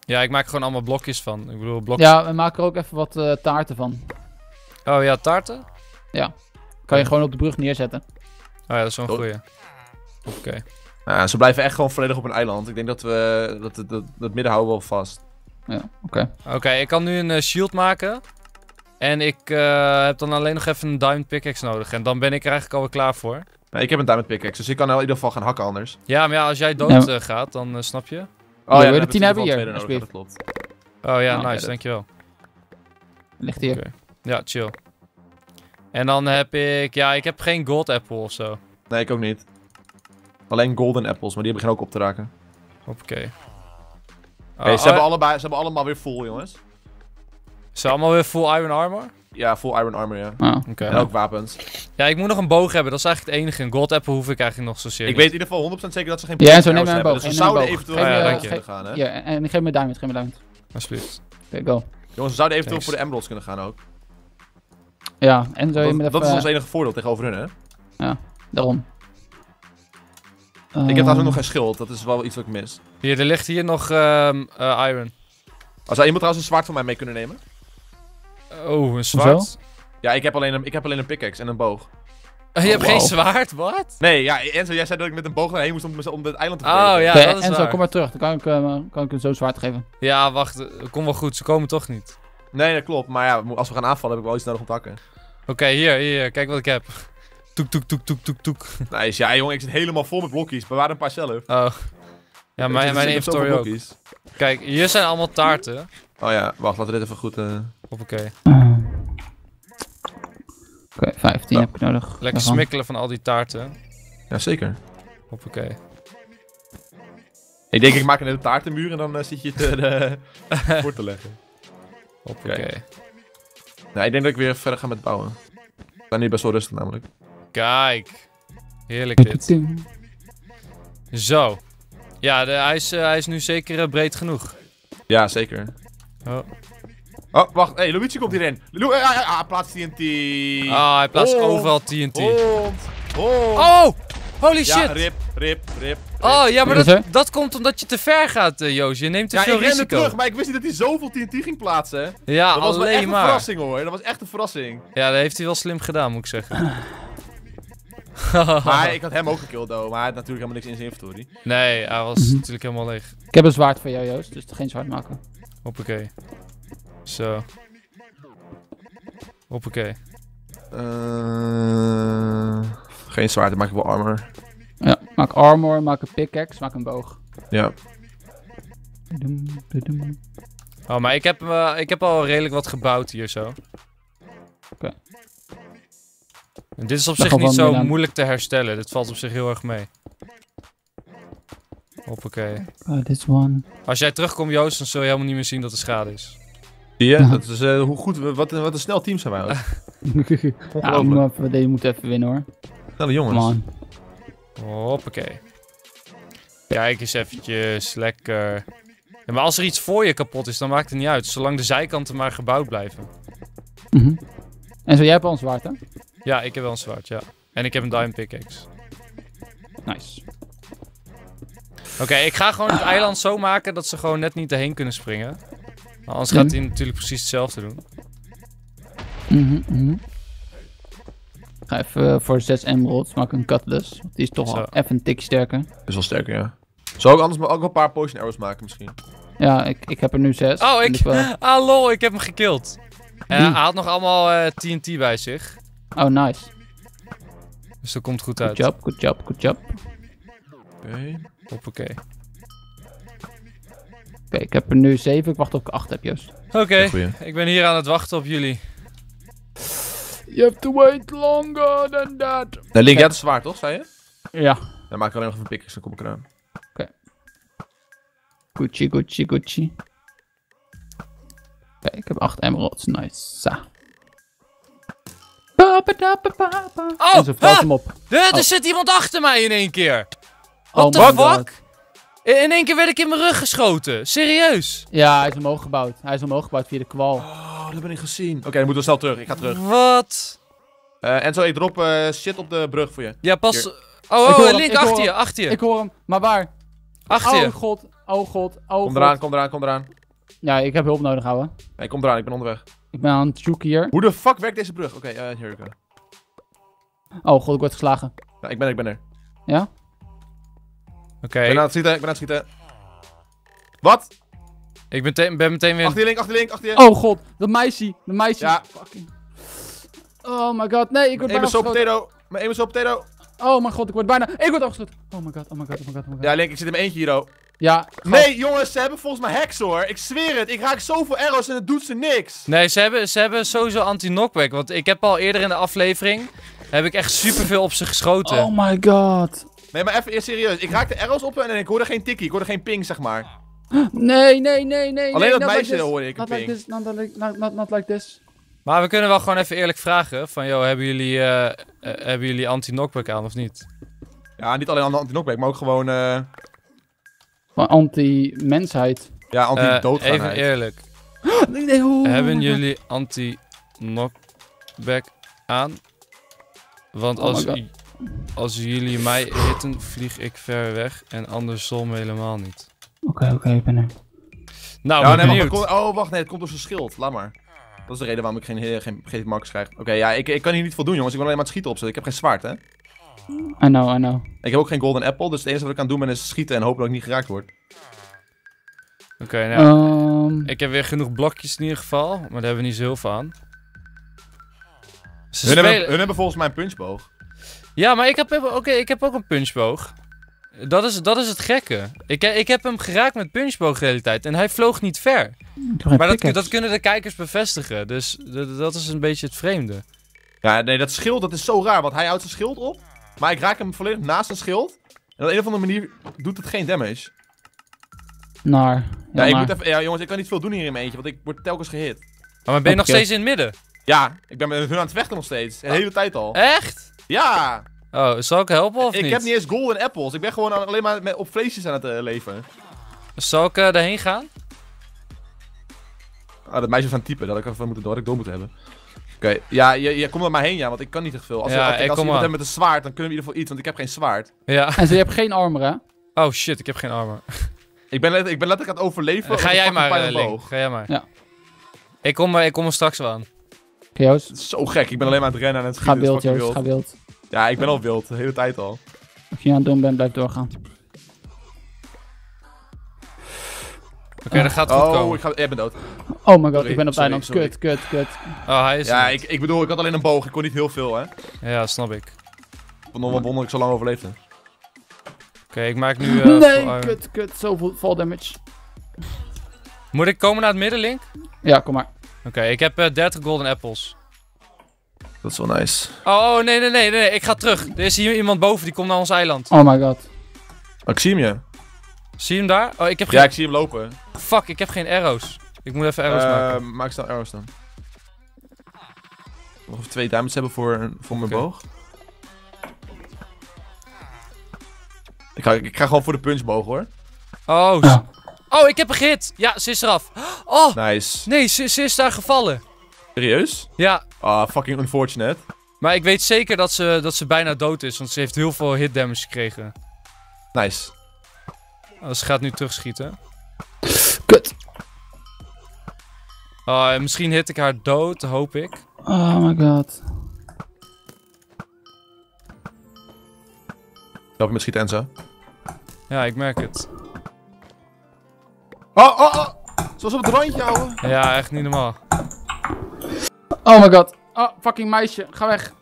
Ja, ik maak er gewoon allemaal blokjes van. Ik bedoel, blokjes. Ja, we maken er ook even wat eh, taarten van. Oh ja, taarten? Kan je gewoon op de brug neerzetten. Oh ja, dat is wel een Oh. goeie. Oké. Ja, ze blijven echt gewoon volledig op een eiland. Ik denk dat we dat, dat, dat, dat midden houden we wel vast. Ja, oké. Oké, ik kan nu een shield maken. En ik eh, heb dan alleen nog even een diamond pickaxe nodig. En dan ben ik er eigenlijk alweer klaar voor. Nou, ik heb een diamond pickaxe, dus ik kan nou in ieder geval gaan hakken anders. Ja, maar ja, als jij dood Ja. eh, gaat, dan eh, snap je. Oh de heb ik tien hebben hier, nodig, ja, dat klopt. Oh ja, Oh, nice, ja, dankjewel. Ligt hier. Ja, chill. En dan heb ik... Ja, ik heb geen gold apple of zo. Nee, ik ook niet. Alleen golden apples, maar die beginnen ook op te raken. Hoppakee. Oké, Oh, ze, hebben oh, allebei, ze hebben allemaal weer full, jongens. Ze allemaal weer full iron armor? Ja, full iron armor, ja. Ah. Oké. En ook wapens. Ja, ik moet nog een boog hebben. Dat is eigenlijk het enige. Een gold apple hoef ik eigenlijk nog zozeer Ik weet in ieder geval 100% zeker dat ze geen Ja, zo neem maar een hebben. boog, Dus maar zouden een eventueel boog. Oh ja, emeralds kunnen gaan, hè? Ja, en geef me diamond, geef me diamond. Alsjeblieft. Oké, go. Jongens, ze zouden eventueel Thanks. voor de emeralds kunnen gaan ook. Ja, en zo je Dat, met dat is ons enige voordeel tegenover hun, hè? Daarom. Ik heb trouwens ook nog geen schild, dat is wel iets wat ik mis. Hier, er ligt hier nog ehm, eh, iron. Als zou iemand trouwens een zwaard van mij mee kunnen nemen? Oh, een zwaard. Ja, ik heb alleen een, ik heb alleen een pickaxe en een boog. Je hebt Oh, geen zwaard? Wat? Nee, ja, Enzo, jij zei dat ik met een boog daarheen moest om, om het eiland te Oh verdedigen. ja, dat is Enzo, waar. kom maar terug. Dan kan ik, eh, kan ik hem zo zwaard geven. Ja, wacht. Kom wel goed. Ze komen toch niet. Nee, dat klopt. Maar ja, als we gaan aanvallen heb ik wel iets nodig om te hakken. Oké, hier, hier. Kijk wat ik heb. Toek, toek, toek, toek, toek, toek. Nice, ja jongen, ik zit helemaal vol met blokjes. Bewaar een paar zelf. Oh. Ja, mijn, mijn inventory ook. Kijk, hier zijn allemaal taarten. Oh ja, wacht, laten we dit even goed... eh, Hoppakee. Oké, 15 Ja. heb ik nodig. Lekker Daarvan. smikkelen van al die taarten. Ja, zeker. Hoppakee. Ik denk, ik maak een hele taartenmuur en dan eh, zit je het er eh, <laughs> voor te leggen. Hoppakee. Nou, ik denk dat ik weer verder ga met bouwen. Ik ben nu best wel rustig namelijk. Kijk. Heerlijk dit. Zo. Ja, de, hij, is, eh, hij is nu zeker breed genoeg. Ja, zeker. Oh. Oh, wacht. Hé, hey, Luigi komt hierin. Lu ah, ah, ah, plaats TNT. Ah, hij plaatst Oh. overal TNT. Hond. Hond. Oh! Holy Ja, shit! rip, rip, rip. Oh, ja, maar dat, dat komt omdat je te ver gaat, eh, Joost. Je neemt te Ja, veel ik rende risico. terug, maar ik wist niet dat hij zoveel TNT ging plaatsen. hè. Ja, dat was wel echt een verrassing hoor. Dat was echt een verrassing. Ja, dat heeft hij wel slim gedaan, moet ik zeggen. <laughs> Maar <laughs> ik had hem ook gekilld, though. Maar hij had natuurlijk helemaal niks in zijn inventory. Nee, hij was natuurlijk helemaal leeg. Ik heb een zwaard voor jou, Joost. Dus geen zwaard maken. Hoppakee. Zo. Hoppakee. Eh, geen zwaard, dan maak ik wel armor. Ja, maak armor, maak een pickaxe, maak een boog. Ja. Oh, maar ik heb, eh, ik heb al redelijk wat gebouwd hier zo. Oké. En dit is op zich niet zo moeilijk te herstellen. Dit valt op zich heel erg mee. Hoppakee. Uh, this one. Als jij terugkomt, Joost, dan zul je helemaal niet meer zien dat er schade is. Ja. Dat is eh, hoe goed, we- wat, wat een snel team zijn wij <laughs> ja, even, deze moeten even winnen hoor. Snelle jongens. on. Hoppakee. Kijk eens eventjes, lekker. Ja, maar als er iets voor je kapot is, dan maakt het niet uit. Zolang de zijkanten maar gebouwd blijven. Mhm. En zo, jij hebt al een zwaard hè? Ja, ik heb wel een zwaard, ja. En ik heb een diamond pickaxe. Nice. Oké, ik ga gewoon het eiland zo maken dat ze gewoon net niet erheen kunnen springen. Maar Anders Mhm. gaat hij natuurlijk precies hetzelfde doen. Mhm, mhm. Ik ga even eh, voor 6 emeralds, maak een cutlass. Die is toch Zo. al even een tikje sterker. Best wel sterker, ja. Zou ik anders maar ook wel een paar potion arrows maken misschien? Ja, ik, ik heb er nu 6. Oh, ik... <laughs> Ah, lol, ik heb hem gekild. En Wie? hij had nog allemaal eh, TNT bij zich. Oh, nice. Dus dat komt goed Good uit. job, good job, good job. Oké. Hoppakee. Oké, ik heb er nu 7. Ik wacht op ik 8 heb, Joost. Oké, ik ben hier aan het wachten op jullie. You have to wait longer than that. Nee, Link, jij had een zwaard toch, zei je? Ja. Dan maak ik alleen nog even een pickaxe, dan kom ik eraan. Gucci, Gucci, Gucci. Oké, ik heb 8 emeralds. Nice. Sa. Oh, En ze valt hem op. Er, er Oh. zit iemand achter mij in één keer. What Oh the my fuck? God. In in één keer werd ik in mijn rug geschoten. Serieus. Ja, hij is omhoog gebouwd. Hij is omhoog gebouwd via de kwal. Oh, dat ben ik gezien. Oké, dan moeten we snel terug. Ik ga terug. Wat? Eh en zo, ik drop eh, shit op de brug voor je. Ja, pas... Hier. Oh, oh, hem, Link, achter je, achter je. Ik hoor hem. Maar waar? Achter je. Oh god. Oh god. Oh Kom god. eraan, kom eraan, kom eraan. Ja, ik heb hulp nodig, ouwe. Nee, kom eraan, ik ben onderweg. Ik ben aan het zoeken hier. Hoe de fuck werkt deze brug? Oké, eh hier we go. Oh god, ik word geslagen. Ja, ik ben er, ik ben er. Ja? Oké, Ik ben aan het schieten, ik ben aan het schieten. Wat? ik ben, ben meteen weer... Achter je link, achter je link, achter je. Oh god, dat meisje. Dat meisje. Ja. Fucking. Oh my god, nee, ik word bijna afgeschoten. potato. Mijn aim is zo potato. Oh mijn god, ik word bijna... Ik word afgeschoten. Oh my god, oh my god, oh my god, oh my god. Ja, Link, ik zit in mijn eentje hier, oh. Ja, gast. Nee, jongens, ze hebben volgens mij hacks hoor. Ik zweer het. Ik raak zoveel arrows en het doet ze niks. Nee, ze hebben, ze hebben sowieso anti-knockback. Want ik heb al eerder in de aflevering... heb ik echt superveel op ze geschoten. Oh my god. Nee, maar even eerst serieus. Ik raakte arrows op en ik hoorde geen tikkie. Ik hoorde geen ping, zeg maar. Nee, nee, nee, nee. Alleen nee, dat meisje like this. hoorde ik een Not like ping. this, not like, not, not, not like this. Maar we kunnen wel gewoon even eerlijk vragen. Van, joh, hebben jullie, eh, eh, hebben jullie anti-knockback aan of niet? Ja, niet alleen anti-knockback, maar ook gewoon, eh anti-mensheid. Ja, even anti-doodgaanheid. eerlijk. <gasps> Nee, nee, oh, Hebben jullie anti-knockback aan? Want Oh als, my God. i- als jullie mij hitten, vlieg ik ver weg. En andersom helemaal niet. Oké, oké, ik ben er. Nou, Ja, ben nee, oh, wacht, nee, het komt door zijn schild. Laat maar. Dat is de reden waarom ik geen, geen, geen, max krijg. Oké, ja, ik, ik kan hier niet voldoen, jongens. Ik wil alleen maar het schieten opzetten. Ik heb geen zwaard, hè. I know, I know. Ik heb ook geen golden apple, dus het enige wat ik kan doen ben is schieten en hopen dat ik niet geraakt word. Oké, nou. Ehm, Ik heb weer genoeg blokjes in ieder geval. Maar daar hebben we niet zo heel veel aan. Ze Hun spelen- hebben, hun hebben volgens mij een punchboog. Ja, maar ik heb, oké, ik heb ook een punchboog. Dat is, dat is het gekke. Ik, ik heb hem geraakt met punchboog de hele tijd. En hij vloog niet ver. Maar dat, dat kunnen de kijkers bevestigen. Dus dat, is een beetje het vreemde. Ja, nee, dat schild, dat is zo raar, want hij houdt zijn schild op. Maar ik raak hem volledig naast zijn schild. En op een of andere manier doet het geen damage. Naar. Ja, Ja, ik maar. moet even, ja, jongens, ik kan niet veel doen hier in mijn eentje, want ik word telkens gehit. Maar ben je nog steeds in het midden? Ja, ik ben met hun aan het vechten nog steeds. De hele tijd al. Echt? Ja! Oh, zal ik helpen of ik niet? heb niet eens golden apples. Ik ben gewoon aan- alleen maar met, op vleesjes aan het eh, leven. Zal ik eh, daarheen gaan? Ah, dat meisje van het typen, dat ik even moeten, dat ik door moet hebben. Oké, ja, je, je komt er maar heen, ja, want ik kan niet echt veel. Als, Ja, als, als, ik als kom iemand aan. heeft met een zwaard, dan kunnen we in ieder geval iets, want ik heb geen zwaard. Ja. En ze hebben geen armor, hè? Oh shit, ik heb geen armor. Ik ben, ik ben letterlijk aan het overleven. Eh, ga jij maar, eh, en Link. boog. Ga jij maar. Ja. Ik kom, eh, ik kom er straks wel aan. Oké, Joost. Het is zo gek, ik ben alleen maar aan het rennen en aan het Ga schieten. wild, is fucking Joost. Ga wild. Ja, ik ben al wild, de hele tijd al. Als je aan het doen bent, blijf doorgaan. Oké, dat gaat goed Oh, komen. ik, ga, jij bent dood. Oh my god, Sorry, ik ben op sorry, eiland. sorry. Kut, kut, kut. Oh, hij is Ja, ik, ik bedoel, ik had alleen een boog, ik kon niet heel veel, hè. Ja, snap ik. Ik vond nog wel wonder ik zo lang overleefde. Oké, ik maak nu... eh, nee, voor- kut, kut. Zoveel fall damage. Moet ik komen naar het midden, Link? Ja, kom maar. Oké, ik heb eh 30 golden apples. Dat is wel nice. Oh, oh, nee, nee, nee, nee, ik ga terug. Er is hier iemand boven, die komt naar ons eiland. Oh my god. Oh, ik zie hem je. Zie je hem daar? Oh, ik heb geen... Ja, ik zie hem lopen. Fuck, ik heb geen arrows. Ik moet even arrows Eh, maken. maak snel arrows dan. Nog even twee diamonds hebben voor, een- voor mijn boog. Ik ga, ik ga gewoon voor de punchboog hoor. Oh, Ja. Oh, ik heb een gehit. Ja, ze is eraf. Oh, Nice. nee, ze, ze is daar gevallen. Serieus? Ja, Ah, fucking unfortunate. maar ik weet zeker dat ze, dat ze bijna dood is, want ze heeft heel veel hit damage gekregen. Nice. Oh, ze gaat nu terugschieten. Kut. Oh, en misschien hit ik haar dood, hoop ik. Oh my god. Help je met schieten en zo. Ja, ik merk het. Oh, oh, oh! Ze was op het randje, ouwe. Ja, echt niet normaal. Oh my god. Oh, fucking meisje. Ga weg.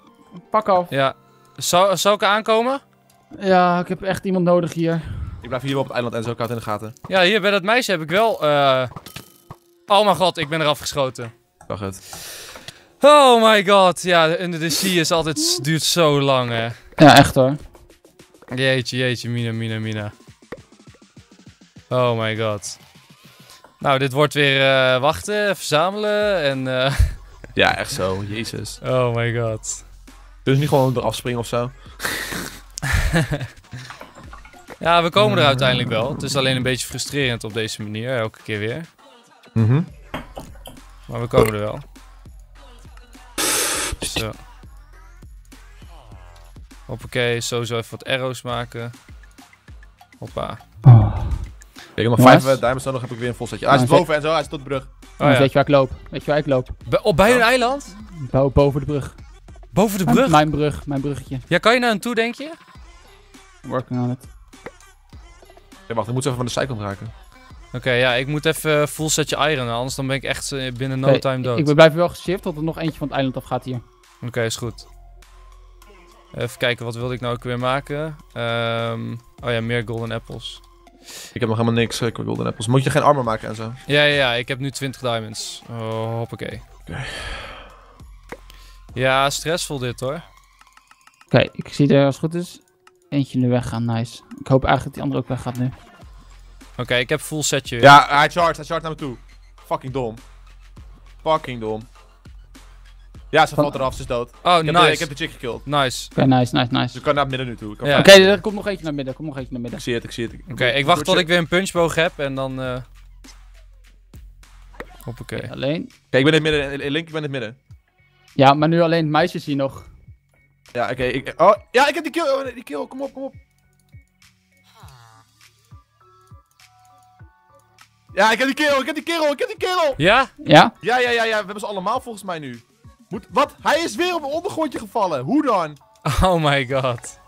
Pak af. Ja. Zou, zou ik er aankomen? Ja, ik heb echt iemand nodig hier. Ik blijf hier wel op het eiland en zo, het in de gaten. Ja, hier bij dat meisje heb ik wel... eh Oh mijn god, ik ben eraf geschoten. Wacht het. Oh my god. Ja, Under the Sea is altijd... duurt zo lang, hè. Ja, echt hoor. Jeetje, jeetje, Mina, Mina, Mina. Oh my god. Nou, dit wordt weer eh, wachten, verzamelen en... eh, <laughs> Ja, echt zo. Jezus. oh my god. Dus niet gewoon eraf springen of zo. <laughs> Ja, we komen er uiteindelijk wel. Het is alleen een beetje frustrerend op deze manier, elke keer weer. Mhm. Maar we komen er wel. Zo. Hoppakee, sowieso even wat arrows maken. Hoppa. Oh. Nog vijf uh, diamonds nodig, heb ik weer een vol setje. Ah, hij zit Nice. boven en zo, hij zit tot de brug. Oh, ja. Weet je waar ik loop? Weet je waar ik loop? Be- op bij een eiland? Bo- boven de brug. Boven de brug? Mijn brug, mijn bruggetje. Ja, kan je naar hen toe, denk je? Working on it. Ja, wacht, ik moet even van de zijkant raken. Oké, ja, ik moet even full setje iron, anders dan ben ik echt eh, binnen no time dood. Ik blijven wel geshift tot er nog eentje van het eiland af gaat hier. Oké, is goed. Even kijken, wat wilde ik nou ook weer maken? Ehm, oh ja, meer golden apples. Ik heb nog helemaal niks. Ik golden apples. Moet je geen armor maken en zo? Ja, ja, ja, ik heb nu 20 diamonds. Oh, hoppakee. Oké. Ja, stressvol dit hoor. Oké, ik zie er als het goed is eentje nu weggaan. Nice. Ik hoop eigenlijk dat die andere ook weggaat nu. Oké, ik heb full setje. weer. Ja, hij charge. Hij charge naar me toe. Fucking dom. Fucking dom. Ja, ze valt eraf. Ze is dood. Oh, Ik heb, nice. de, ik heb de chick gekilld. Nice. Oké, nice, nice, Dus nice. ik kan naar het midden nu toe. Ja. Oké, er komt nog eentje naar midden. Kom nog eentje naar midden. ik zie het, ik zie het. Oké, ik wacht tot ik weer een punchboog heb en dan... eh Hoppakee. Alleen. Kijk, ik ben in het midden. Link, ik ben in het midden. Ja, maar nu alleen meisjes hier nog. Ja, oké. ik oh, ja, ik heb die kill. Oh, die kill. Kom op, kom op. Ja, ik heb die kerel, ik heb die kerel, ik heb die kerel! Ja? Ja? Ja, ja, ja, ja, we hebben ze allemaal volgens mij nu. Moet, wat? Hij is weer op een ondergrondje gevallen. Hoe dan? Oh my god.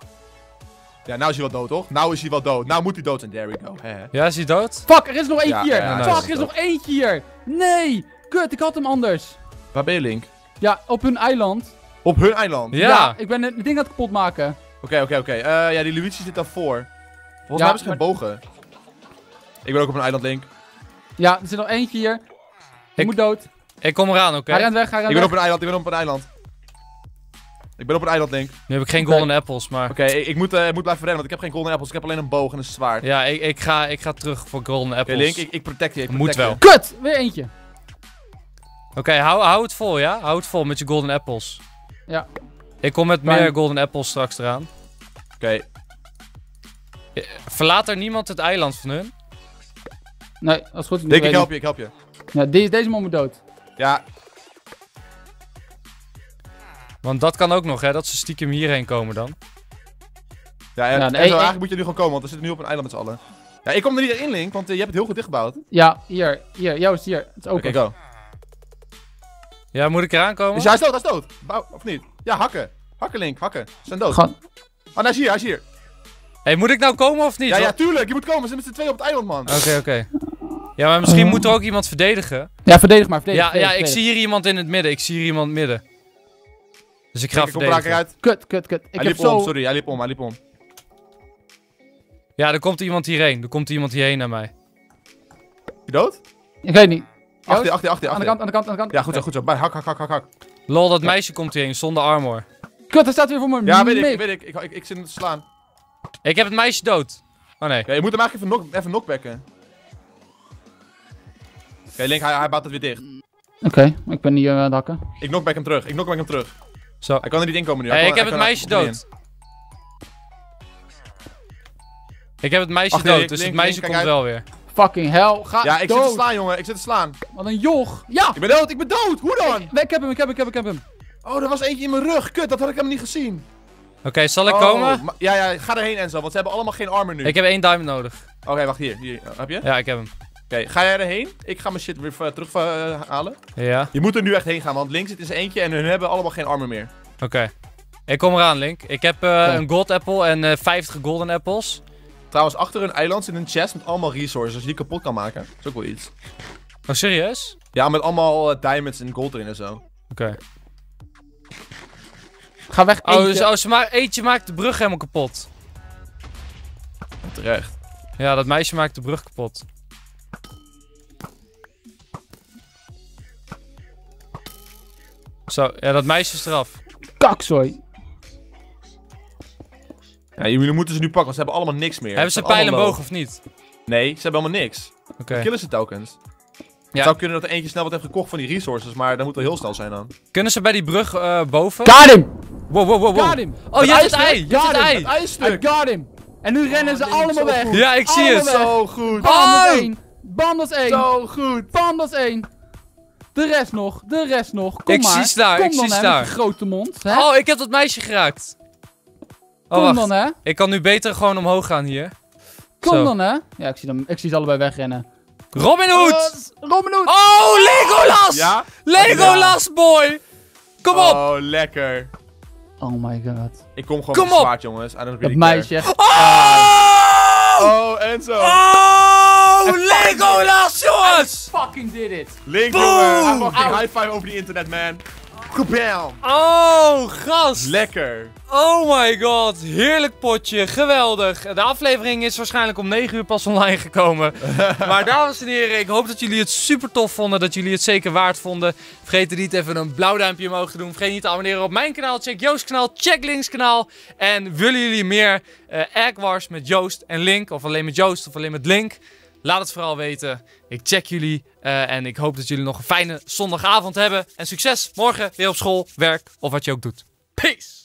Ja, nou is hij wel dood, toch? Nou is hij wel dood. Nou moet hij dood zijn. There we go. Ja, is hij dood? Fuck, er is nog eentje Ja, hier. ja, nice. Fuck, er is nog eentje hier. Nee. Kut, ik had hem anders. Waar ben je, Link? Ja, op hun eiland. Op hun eiland. Ja. ik ben het ding aan het kapot maken. Oké, oké, oké. Eh, ja, die Luigi zit daarvoor. Volgens mij Ja, hebben ze geen bogen. Ik ben ook op een eiland, Link. Ja, er zit nog eentje hier. Ik Ik- moet dood. Ik kom eraan, oké? Hij rent weg, hij Ik ben weg. op een eiland, ik ben op een eiland. Ik ben op een eiland, Link. Oké, Nu heb ik geen Oké. golden apples, maar... ik, ik moet, eh, ik moet blijven rennen, want ik heb geen golden apples. Ik heb alleen een boog en een zwaard. Oké, Ja, ik, ik, ga, ik ga terug voor golden apples. Link, ik, ik protect je. Ik Moet wel. je. Kut, weer eentje. Oké, hou, hou het vol, ja? Hou het vol met je golden apples. Ja. Ik kom met meer golden apples straks eraan. Oké, Verlaat er niemand het eiland van hun? Nee, als het goed is. Link, ik help je, ik help je. Ja, deze, deze man moet dood. Ja, Want dat kan ook nog, hè? Dat ze stiekem hierheen komen dan. ja, en, Ja, en zo, eigenlijk moet je nu gewoon komen, want we zitten nu op een eiland met z'n allen. Ja, ik kom er niet in, Link, want eh, je hebt het heel goed dichtgebouwd. Oké, Ja, hier, hier, Joost, hier. Het is open. go. Ja, moet ik eraan komen? Dus hij is dood, hij is dood. Bouw, of niet? Ja, hakken. Hakken, Link, hakken. Ze zijn dood. Gewoon, Oh, hij is hier, hij is hier. hey, moet ik nou komen of niet? Ja, ja, tuurlijk, je moet komen. Ze zijn met z'n tweeën op het eiland, man. Oké, oké. Ja, maar misschien moet er ook iemand verdedigen. ja, verdedig maar, verdedig. Ja, verdedig, ja, ik verdedig. zie hier iemand in het midden. Ik zie hier iemand midden. Dus ik ga Link, ik kom er verdedigen. uit. Kut, kut, kut. Ik Hij heb liep om, zo... sorry, hij liep om, hij liep om. Ja, er komt iemand hierheen. Er komt iemand hierheen naar mij. Je dood? Ik weet niet. Achter achter achter. Aan de kant, aan de kant, aan de kant. Ja, goed zo, goed zo. Bij, hak, hak, hak, hak, hak. Lol, dat meisje komt hierheen zonder armor. Kut, hij staat weer voor me. Ja, weet ik, weet ik. Ik, ik, ik zit hem te slaan. Ik heb het meisje dood. Oh nee. Oké, je moet hem eigenlijk even, knock, even knockbacken. Oké, Link, hij, hij bouwt het weer dicht. Oké, ik ben hier eh, aan het hakken. Ik knockback hem terug. Ik knockback hem terug. Zo. Hij kan er niet in komen nu. Hey, kan- ik heb het meisje dood. Ik heb het meisje dood, dus Link, het meisje Link, komt kijk wel weer. Fucking hell, ga. Ja, ik zit te slaan, jongen. Ik zit te slaan. Wat een joch. Ja, Ik ben dood, ik ben dood. Hoe dan? ik heb hem, ik heb hem, ik heb hem, ik heb hem. Oh, er was eentje in mijn rug. Kut, dat had ik helemaal niet gezien. Oké, zal ik Oh, komen? Ja, ja, ga erheen en zo, want ze hebben allemaal geen armor nu. Ik heb één diamond nodig. Oké, wacht, hier. hier. Heb je? Ja, ik heb hem. Ga jij erheen? Ik ga mijn shit weer terug eh, halen. Ja, Je moet er nu echt heen gaan, want links zit in zijn eentje en hun hebben allemaal geen armor meer. oké. Ik kom eraan, Link. Ik heb eh, een gold apple en eh 50 golden apples. Trouwens, achter hun eiland zit een chest met allemaal resources die je kapot kan maken. Dat is ook wel iets. Oh, serieus? Ja, met allemaal diamonds en gold erin en zo. Oké. Ga weg, Oh, dus oh, ze ma eentje maakt de brug helemaal kapot. Terecht. Ja, dat meisje maakt de brug kapot. Zo, ja, dat meisje is eraf. Kakzooi. Ja, jullie moeten ze nu pakken, want ze hebben allemaal niks meer. Hebben ze zijn allemaal pijl en low. boog of niet? Nee, ze hebben helemaal niks. Oké. Killen ze telkens. Het Ja. zou kunnen dat er eentje snel wat heeft gekocht van die resources, maar dat moet wel heel snel zijn dan. Kunnen ze bij die brug eh, boven? Got him! Wow, wow, wow, wow. Got him! Oh, je hebt het ei! Je hebt het Got ei! him. Het ijsstuk! I got him! En nu rennen ze nee, allemaal weg. goed. Ja, ik zie het. Allemaal weg. Zo goed! Bam, dat één. Bam, dat is één. Zo goed! Bam, dat is één. De rest nog, de rest nog. Kom Ik maar. zie staar, Kom ik dan, zie hè, grote mond. Hè? Oh, ik heb dat meisje geraakt. Oh, Kom wacht. dan, hè. Ik kan nu beter gewoon omhoog gaan hier. Kom Zo. dan, hè. Ja, ik zie, them, ik zie ze allebei wegrennen. Robin Hood! Robin Hood! Oh, Legolas! Ja? Legolas, boy! Kom op! Oh, lekker. Oh my god. Ik kom gewoon Kom met een op. zwaard, jongens. I don't Dat meisje. Oh! care. Oh, Enzo. Oh, Legolas, jongens! Fucking did it. Link, Boom. jongen. Fucking high five over die internet, man. Oh, gast. Lekker. Oh my god, heerlijk potje, geweldig. De aflevering is waarschijnlijk om 9 uur pas online gekomen. <laughs> maar dames en heren, ik hoop dat jullie het super tof vonden, dat jullie het zeker waard vonden. Vergeet er niet even een blauw duimpje omhoog te doen. Vergeet niet te abonneren op mijn kanaal, check Joost kanaal, check Links kanaal. En willen jullie meer eh Egg Wars met Joost en Link, of alleen met Joost of alleen met Link? Laat het vooral weten. Ik check jullie eh, en ik hoop dat jullie nog een fijne zondagavond hebben. En succes morgen weer op school, werk of wat je ook doet. Peace!